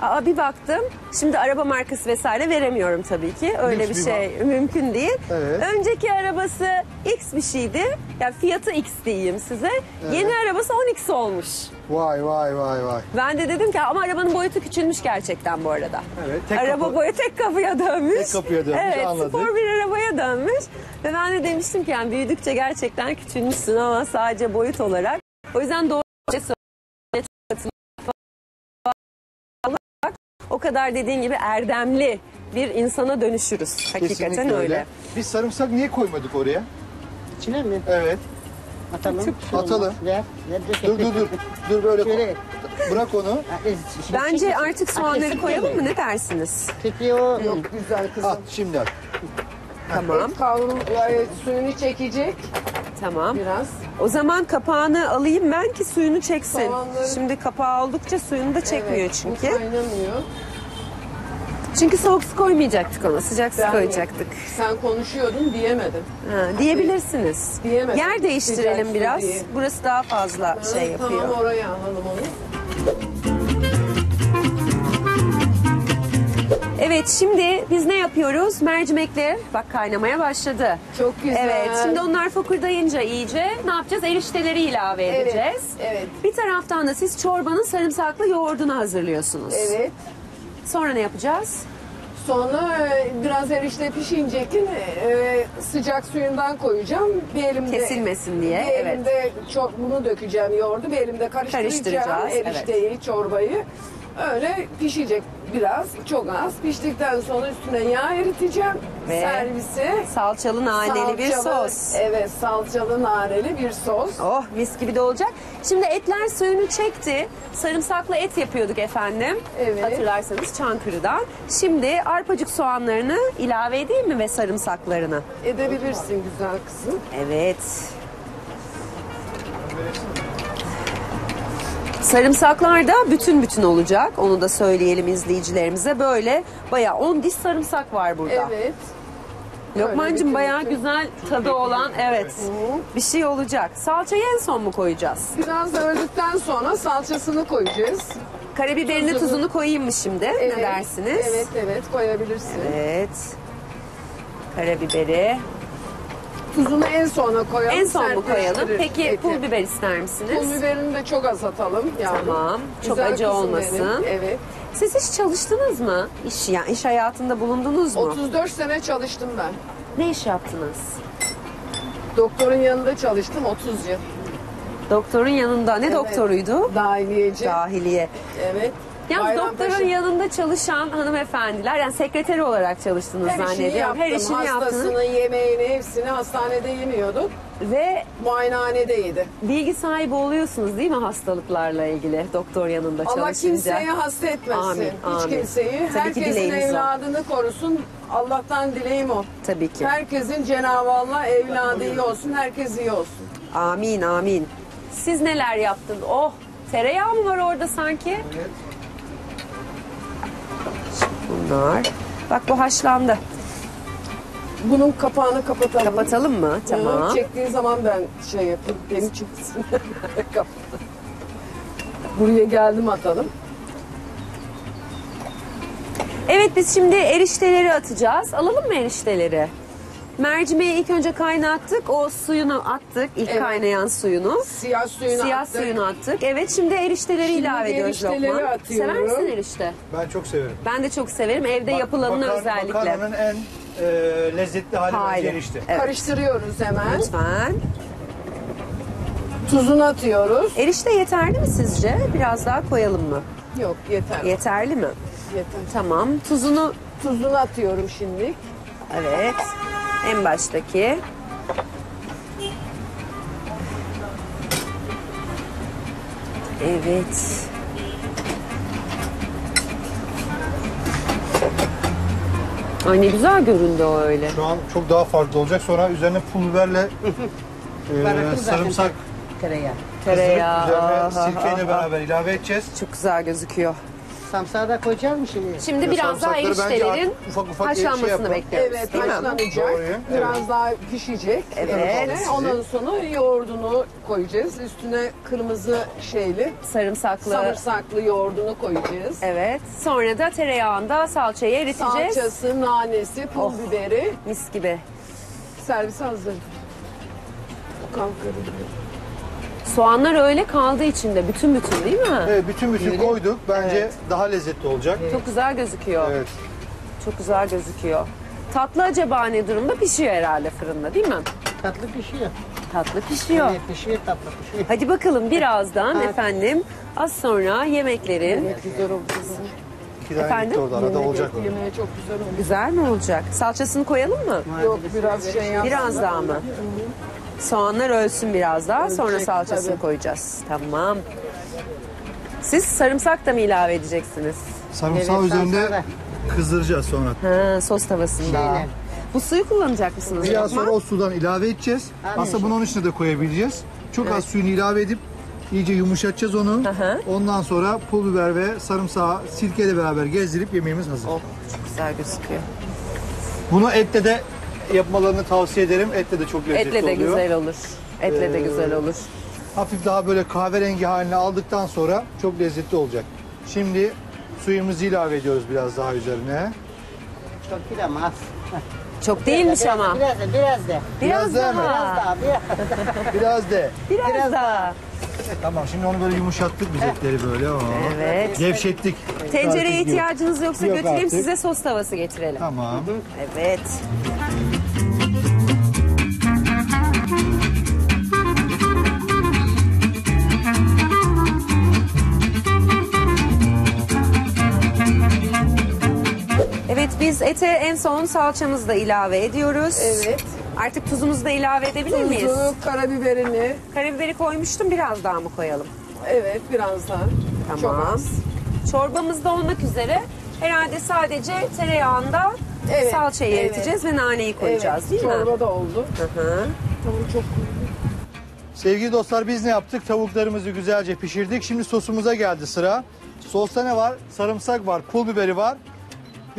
Aa, bir baktım şimdi araba markası vesaire veremiyorum tabii ki öyle Lüks bir bir şey mümkün değil. Evet. Önceki arabası X bir şeydi yani fiyatı X diyeyim size yeni arabası 10X olmuş. Vay vay vay vay. Ben de dedim ki ama arabanın boyutu küçülmüş gerçekten bu arada. Evet, tek Araba kapı- boyu tek kapıya dönmüş. Tek kapıya dönmüş, Evet anladık. spor bir arabaya dönmüş. Ve ben de demiştim ki yani büyüdükçe gerçekten küçülmüşsün ama sadece boyut olarak. O yüzden doğru şey o kadar dediğin gibi erdemli bir insana dönüşürüz. Hakikaten Kesinlikle öyle. Biz sarımsak niye koymadık oraya? İçine mi? Evet. Atalım. Atalım. Ver. Ver. Dur dur dur. Dur böyle koy. Şöyle. bırak onu. Bence artık soğanları koyalım mı? Ne dersiniz? Peki o Yok güzel kızım. At şimdi at. Tamam. Kavrul e, suyunu çekecek Tamam. biraz. O zaman kapağını alayım ben ki suyunu çeksin. Soğanları- Şimdi kapağı oldukça suyunu da çekmiyor Evet, bu çünkü. kaynamıyor. Çünkü soğuk su koymayacaktık ona. Sıcak su Ben- koyacaktık. Sen konuşuyordun diyemedim. Ha, diyebilirsiniz. Diyemedim. Yer değiştirelim su biraz. diye. Burası daha fazla şey Ha, yapıyor. Tamam oraya alalım onu. Evet şimdi biz ne yapıyoruz? Mercimekler bak kaynamaya başladı. Çok güzel. Evet şimdi onlar fokurdayınca iyice ne yapacağız? Erişteleri ilave Evet, edeceğiz. evet. Bir taraftan da siz çorbanın sarımsaklı yoğurdunu hazırlıyorsunuz. Evet. Sonra ne yapacağız? Sonra e, biraz erişte pişincekin e, sıcak suyundan koyacağım. Bir elimde Kesilmesin diye, Bir evet. elimde çok bunu dökeceğim yoğurdu. Bir elimde karıştıracağım Karıştıracağız, evet. erişteyi, çorbayı. Öyle pişecek biraz, çok az. Piştikten sonra üstüne yağ eriteceğim. Ve Servise Salçalı naneli bir salçalı- sos. Evet, salçalı naneli bir sos. Oh mis gibi de olacak. Şimdi etler suyunu çekti. Sarımsaklı et yapıyorduk efendim. Evet. Hatırlarsanız Çankırı'dan. Şimdi arpacık soğanlarını ilave edeyim mi ve sarımsaklarını? Edebilirsin güzel kızım. Evet. Sarımsaklar da bütün bütün olacak. Onu da söyleyelim izleyicilerimize. Böyle bayağı 10 diş sarımsak var burada. Evet. Lokmancığım bayağı güzel tadı olan evet. Bir şey olacak. Salçayı en son mu koyacağız? Biraz öldükten sonra salçasını koyacağız. Karabiberini Tuzunu- tuzunu koyayım mı şimdi? Evet, Ne dersiniz? Evet, evet koyabilirsin. Evet. Karabiberi. Tuzunu en sona koyalım. En son mu koyalım? sertleştirir Peki eti. pul biber ister misiniz? Pul biberini de çok az atalım. yavrum. Tamam. Çok Güzel acı kızım olmasın. benim, Evet. Siz hiç çalıştınız mı? İş yani iş hayatında bulundunuz mu? 34 sene çalıştım ben. Ne iş yaptınız? Doktorun yanında çalıştım 30 yıl. Doktorun yanında. Ne doktoruydu? Dahiliyeci. Dahiliye. Evet. Yalnız doktorun Bayrampaşa. yanında çalışan hanımefendiler yani sekreteri olarak çalıştınız her işini zannediyorum. yaptım. Her işini yaptınız. Hastasını, yemeğini hepsini hastanede yemiyorduk. Ve Muayenehanedeydi. bilgi sahibi oluyorsunuz değil mi hastalıklarla ilgili doktor yanında Allah çalışınca? kimseye hasta etmesin. Amin, Hiç amin. kimseyi. Tabii ki Herkesin dileğimiz o. evladını korusun. Allah'tan dileğim o. Tabii ki. Herkesin Cenab-ı Allah evladı iyi olsun. Herkes iyi olsun. Amin amin. Siz neler yaptınız? Oh tereyağı mı var orada sanki? Evet. Bunlar. Bak bu haşlandı. Bunun kapağını kapatalım. Kapatalım mı? Tamam. Hı, Çektiği zaman ben şey yapayım. Benim çıksın. [LAUGHS] Kapat. Buraya geldim atalım. Evet biz şimdi erişteleri atacağız. Alalım mı erişteleri? Mercimeği ilk önce kaynattık. O suyunu attık. İlk Evet. kaynayan suyunu. Siyah suyunu Siyah attık. suyunu attık. Evet şimdi erişteleri Şimdi ilave ediyoruz erişteleri Lokman. atıyorum. Sever misin erişte? Ben çok severim. Ben de çok severim. Evde Bak- yapılanını makar- özellikle. Makarnanın en e, lezzetli hali Hali. bence erişte. Evet. Karıştırıyoruz hemen. Lütfen. Tuzunu atıyoruz. Erişte yeterli mi sizce? Biraz daha koyalım mı? Yok yeter. Yeterli mi? yeter. Tamam. Tuzunu Tuzunu atıyorum şimdi. evet. En baştaki. Evet. Ay ne güzel göründü o öyle. Şu an çok daha farklı olacak. Sonra üzerine pul biberle [LAUGHS] e, sarımsak tereyağı. Tereyağı. üzerine aha, sirkeyle [LAUGHS] beraber ilave edeceğiz. Çok güzel gözüküyor. Samsağı da koyacak mı şimdi? Şimdi Ya biraz daha sarımsakları bence eriştelerin artık ufak ufak şey haşlanmasını yapalım. bekliyoruz Evet değil mi? haşlanacak. Doğru, evet. Biraz daha pişecek. Evet. Ondan sonra yoğurdunu koyacağız. Üstüne kırmızı şeyli Sarımsaklı. sarımsaklı yoğurdunu koyacağız. Evet. Sonra da tereyağında salçayı eriteceğiz. Salçası, nanesi, pul Oh. biberi Mis gibi. servise hazır. Kankarı. Soğanlar öyle kaldı içinde. Bütün bütün değil mi? Evet, bütün bütün koyduk. Bence Evet. daha lezzetli olacak. Çok güzel gözüküyor. Evet. Çok güzel gözüküyor. Tatlı acaba ne durumda? Pişiyor herhalde fırında değil mi? Tatlı pişiyor. Tatlı pişiyor. Evet, pişiyor tatlı pişiyor. Hadi bakalım birazdan efendim az sonra yemeklerin Güzel oldu. İki tane Efendim? gitti orada. Arada olacak. o. Yemeğe çok güzel oldu. güzel mi olacak? Salçasını koyalım mı? Yok biraz şey yapsın. Biraz daha mı? Soğanlar ölsün biraz daha sonra Ölecek, salçasını tabii. koyacağız. Tamam. Siz sarımsak da mı ilave edeceksiniz? Sarımsağı Evet, üzerinde sarımsağı kızdıracağız sonra. Ha, sos tavasında. Şeyle. Bu suyu kullanacak mısınız? Biraz sonra o sudan ilave edeceğiz. Aslında bunu onun içine de koyabileceğiz. Çok az suyunu ilave edip iyice yumuşatacağız onu. hı. Ondan sonra pul biber ve sarımsağı sirkeyle beraber gezdirip yemeğimiz hazır. Oh, çok güzel gözüküyor. Bunu etle de yapmalarını tavsiye ederim. Etle de çok lezzetli Etle de oluyor. güzel olur. Etle de Ee, güzel olur. Hafif daha böyle kahverengi haline aldıktan sonra çok lezzetli olacak. Şimdi suyumuzu ilave ediyoruz biraz daha üzerine. Çok değil ama az. Çok değilmiş Biraz- ama. Biraz da biraz da. Biraz, Biraz daha. Biraz daha. Biraz. Biraz de. Biraz, daha. Tamam şimdi onu böyle yumuşattık biz etleri böyle. Oo. Evet. Gevşettik. Tencereye ihtiyacınız yoksa Yok götüreyim artık. size sos tavası getirelim. Tamam. Evet. Biz ete en son salçamızı da ilave ediyoruz. Evet. Artık tuzumuzu da ilave edebilir miyiz? Tuzu, karabiberini. Karabiberi koymuştum biraz daha mı koyalım? Evet biraz daha. Çok Tamam. az. Çorbamızda olmak üzere herhalde sadece tereyağında Evet, salçayı evet. eriteceğiz ve naneyi koyacağız evet, değil mi? çorba da oldu. Hı hı. Tamam çok Sevgili dostlar biz ne yaptık? Tavuklarımızı güzelce pişirdik. Şimdi sosumuza geldi sıra. Sosta ne var? Sarımsak var, pul biberi var.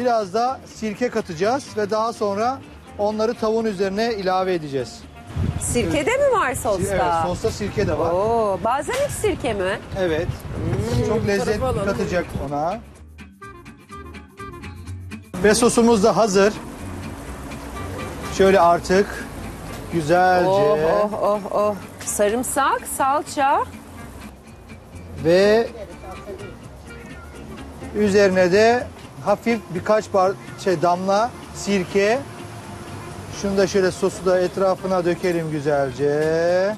Biraz da sirke katacağız ve daha sonra onları tavuğun üzerine ilave edeceğiz. Sirke de mi var sosta? Evet, sosta sirke de var. Oo, bazen hiç sirke mi? Evet. Çok lezzet alalım. katacak ona. Ve sosumuz da hazır. Şöyle artık güzelce Oh oh oh oh. Sarımsak, salça. ve üzerine de hafif birkaç bar şey damla sirke. Şunu da şöyle sosu da etrafına dökelim güzelce.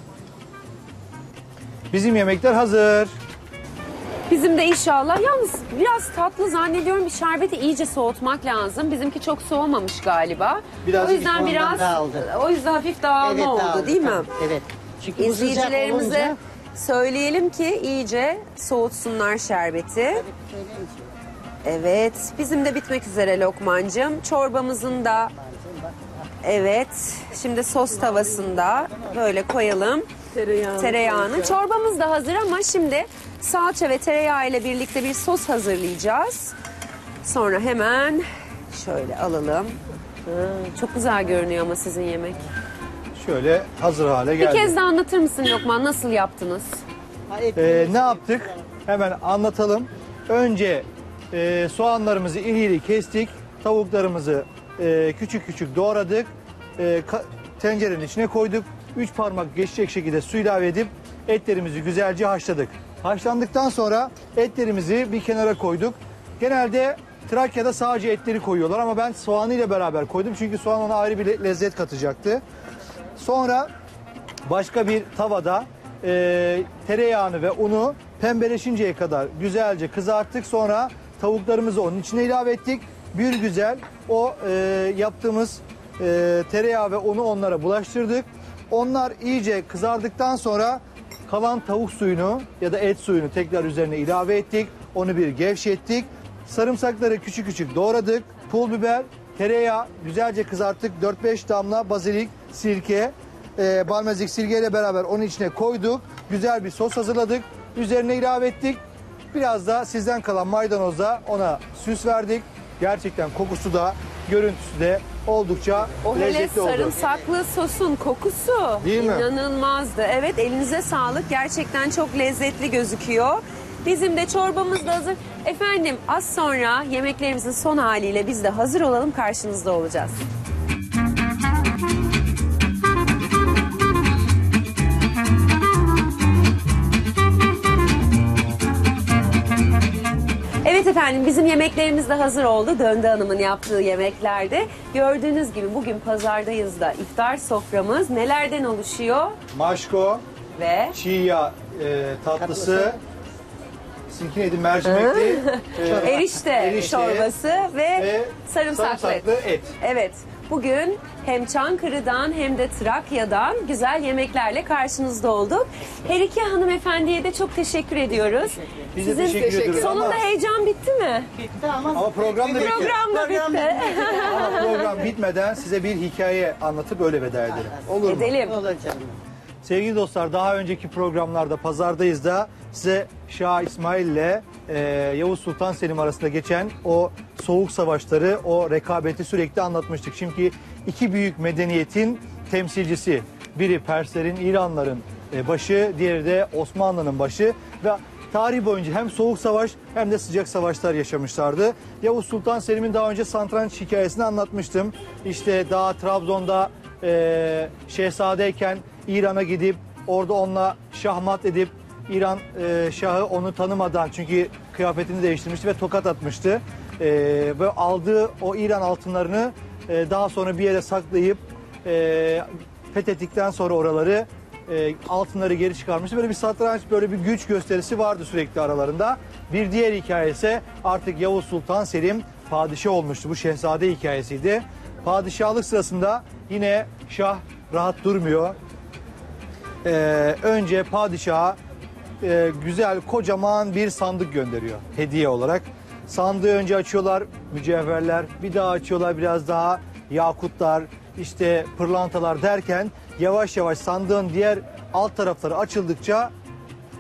Bizim yemekler hazır. Bizim de inşallah. Yalnız biraz tatlı zannediyorum bir şerbeti iyice soğutmak lazım. Bizimki çok soğumamış galiba. Biraz o yüzden biraz dağıldı. o yüzden hafif dağılma Evet, oldu dağıldı, değil mi? tabii, Evet. Çünkü İzleyicilerimize olunca- söyleyelim ki iyice soğutsunlar şerbeti. Ki, Evet, bizim de bitmek üzere Lokmancığım. Çorbamızın da evet, şimdi sos tavasında böyle koyalım tereyağını. tereyağını. Çorbamız da hazır ama şimdi salça ve tereyağı ile birlikte bir sos hazırlayacağız. Sonra hemen şöyle alalım. Hı, çok güzel görünüyor ama sizin yemek. Şöyle hazır hale Bir geldi. kez de anlatır mısın Lokman nasıl yaptınız? Ee, ne yaptık? Hemen anlatalım. Önce e, soğanlarımızı iri kestik. Tavuklarımızı e, küçük küçük doğradık. E, tencerenin içine koyduk. Üç parmak geçecek şekilde su ilave edip etlerimizi güzelce haşladık. Haşlandıktan sonra etlerimizi bir kenara koyduk. Genelde Trakya'da sadece etleri koyuyorlar ama ben soğanıyla beraber koydum. Çünkü soğan ona ayrı bir le- lezzet katacaktı. Sonra başka bir tavada e, tereyağını ve unu pembeleşinceye kadar güzelce kızarttık. Sonra tavuklarımızı onun içine ilave ettik. Bir güzel o e, yaptığımız e, tereyağı ve unu onlara bulaştırdık. Onlar iyice kızardıktan sonra kalan tavuk suyunu ya da et suyunu tekrar üzerine ilave ettik. Onu bir gevşettik. Sarımsakları küçük küçük doğradık. Pul biber, tereyağı güzelce kızarttık. 4-5 damla bazilik, sirke, e, balmezik sirkeyle beraber onun içine koyduk. Güzel bir sos hazırladık. Üzerine ilave ettik. Biraz da sizden kalan maydanozla ona süs verdik. Gerçekten kokusu da görüntüsü de oldukça O hele lezzetli oldu. sarımsaklı sosun kokusu Değil mi? inanılmazdı. Evet elinize sağlık. Gerçekten çok lezzetli gözüküyor. Bizim de çorbamız da hazır. Efendim az sonra yemeklerimizin son haliyle biz de hazır olalım karşınızda olacağız. Efendim bizim yemeklerimiz de hazır oldu. Döndü Hanım'ın yaptığı yemeklerde. Gördüğünüz gibi bugün pazardayız da iftar soframız nelerden oluşuyor? Maşko, Ve çiğ yağ e, tatlısı, sizinki neydi? Mercimekli. [LAUGHS] e, Erişte, çorbası ve, ve sarımsaklı, sarımsaklı et. Evet. Bugün hem Çankırı'dan hem de Trakya'dan güzel yemeklerle karşınızda olduk. Her iki hanımefendiye de çok teşekkür ediyoruz. Biz de teşekkür ediyoruz Sonunda ama- heyecan bitti mi? Ama program da bitti. Program da bitti. Ama program bitmeden size bir hikaye anlatıp öyle veda edelim. Olur mu? Edelim. Olur canım. Sevgili dostlar daha önceki programlarda pazardayız da size Şah İsmail ile e, Yavuz Sultan Selim arasında geçen o soğuk savaşları, o rekabeti sürekli anlatmıştık. Çünkü iki büyük medeniyetin temsilcisi. Biri Perslerin, İranların e, başı, diğeri de Osmanlı'nın başı ve tarih boyunca hem soğuk savaş hem de sıcak savaşlar yaşamışlardı. Yavuz Sultan Selim'in daha önce satranç hikayesini anlatmıştım. İşte daha Trabzon'da e, şehzadeyken İran'a gidip orada onunla şahmat edip İran e, şahı onu tanımadan çünkü kıyafetini değiştirmişti ve tokat atmıştı. E, ve aldığı o İran altınlarını e, daha sonra bir yere saklayıp e, fethettikten sonra oraları e, altınları geri çıkarmıştı. Böyle bir satranç, böyle bir güç gösterisi vardı sürekli aralarında. Bir diğer hikaye ise artık Yavuz Sultan Selim padişah olmuştu. Bu şehzade hikayesiydi. Padişahlık sırasında yine şah rahat durmuyor. Ee, önce padişaha e, güzel kocaman bir sandık gönderiyor hediye olarak. Sandığı önce açıyorlar mücevherler, bir daha açıyorlar biraz daha yakutlar, işte pırlantalar derken yavaş yavaş sandığın diğer alt tarafları açıldıkça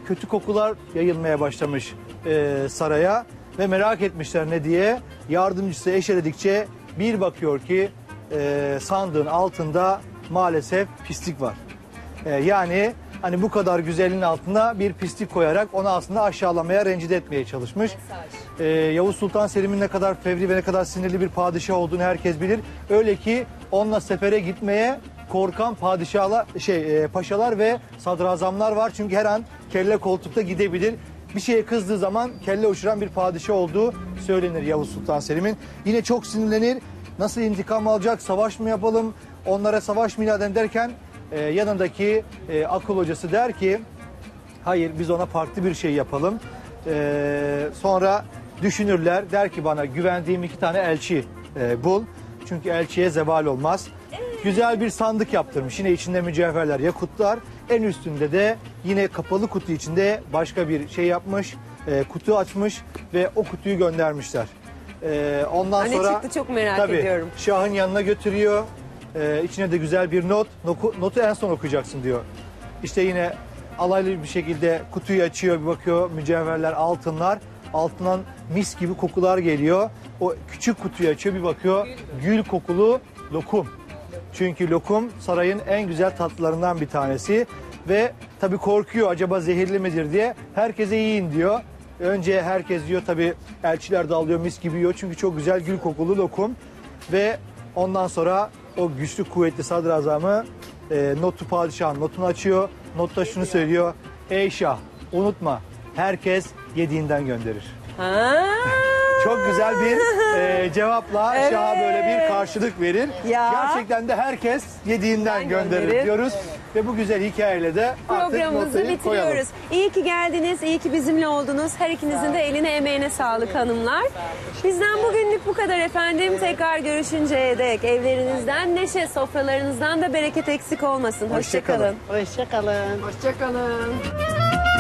kötü kokular yayılmaya başlamış e, saraya ve merak etmişler ne diye. Yardımcısı eşeledikçe bir bakıyor ki e, sandığın altında maalesef pislik var. E, yani hani bu kadar güzelliğin altına bir pislik koyarak onu aslında aşağılamaya, rencide etmeye çalışmış. E, Yavuz Sultan Selim'in ne kadar fevri ve ne kadar sinirli bir padişah olduğunu herkes bilir. Öyle ki onunla sefere gitmeye korkan padişahlar, şey e, paşalar ve sadrazamlar var. Çünkü her an kelle koltukta gidebilir. Bir şeye kızdığı zaman kelle uçuran bir padişah olduğu söylenir Yavuz Sultan Selim'in. Yine çok sinirlenir. Nasıl intikam alacak, savaş mı yapalım, onlara savaş mı ilan derken e, yanındaki e, akıl hocası der ki hayır biz ona farklı bir şey yapalım. E, sonra düşünürler der ki bana güvendiğim iki tane elçi e, bul. Çünkü elçiye zeval olmaz. Güzel bir sandık yaptırmış. Yine içinde mücevherler, yakutlar. En üstünde de yine kapalı kutu içinde başka bir şey yapmış. e, kutu açmış ve o kutuyu göndermişler. E, ondan Ne sonra çıktı çok merak Tabii, ediyorum. Şahın yanına götürüyor. Ee, içine de güzel bir not. Noku- notu en son okuyacaksın diyor. İşte yine alaylı bir şekilde kutuyu açıyor bir bakıyor mücevherler altınlar. Altından mis gibi kokular geliyor. O küçük kutuyu açıyor bir bakıyor gül kokulu lokum. Çünkü lokum sarayın en güzel tatlılarından bir tanesi. Ve tabii korkuyor acaba zehirli midir diye. Herkese yiyin diyor. Önce herkes yiyor tabii elçiler de alıyor mis gibi yiyor. Çünkü çok güzel gül kokulu lokum. Ve ondan sonra o güçlü kuvvetli sadrazamı e, notu padişahın notunu açıyor. Notta şunu söylüyor. Ey şah unutma herkes yediğinden gönderir. Ha. Çok güzel bir e, cevapla Evet. şaha böyle bir karşılık verir. Ya. Gerçekten de herkes yediğinden Ben gönderir, gönderir. diyoruz. Ve bu güzel hikayeyle de artık Programımızı bitiriyoruz. koyalım. İyi ki geldiniz, iyi ki bizimle oldunuz. Her ikinizin de eline emeğine sağlık hanımlar. Bizden bugünlük bu kadar efendim. Tekrar görüşünceye dek evlerinizden neşe, sofralarınızdan da bereket eksik olmasın. Hoşça kalın. Hoşçakalın. Hoşçakalın. Hoşçakalın.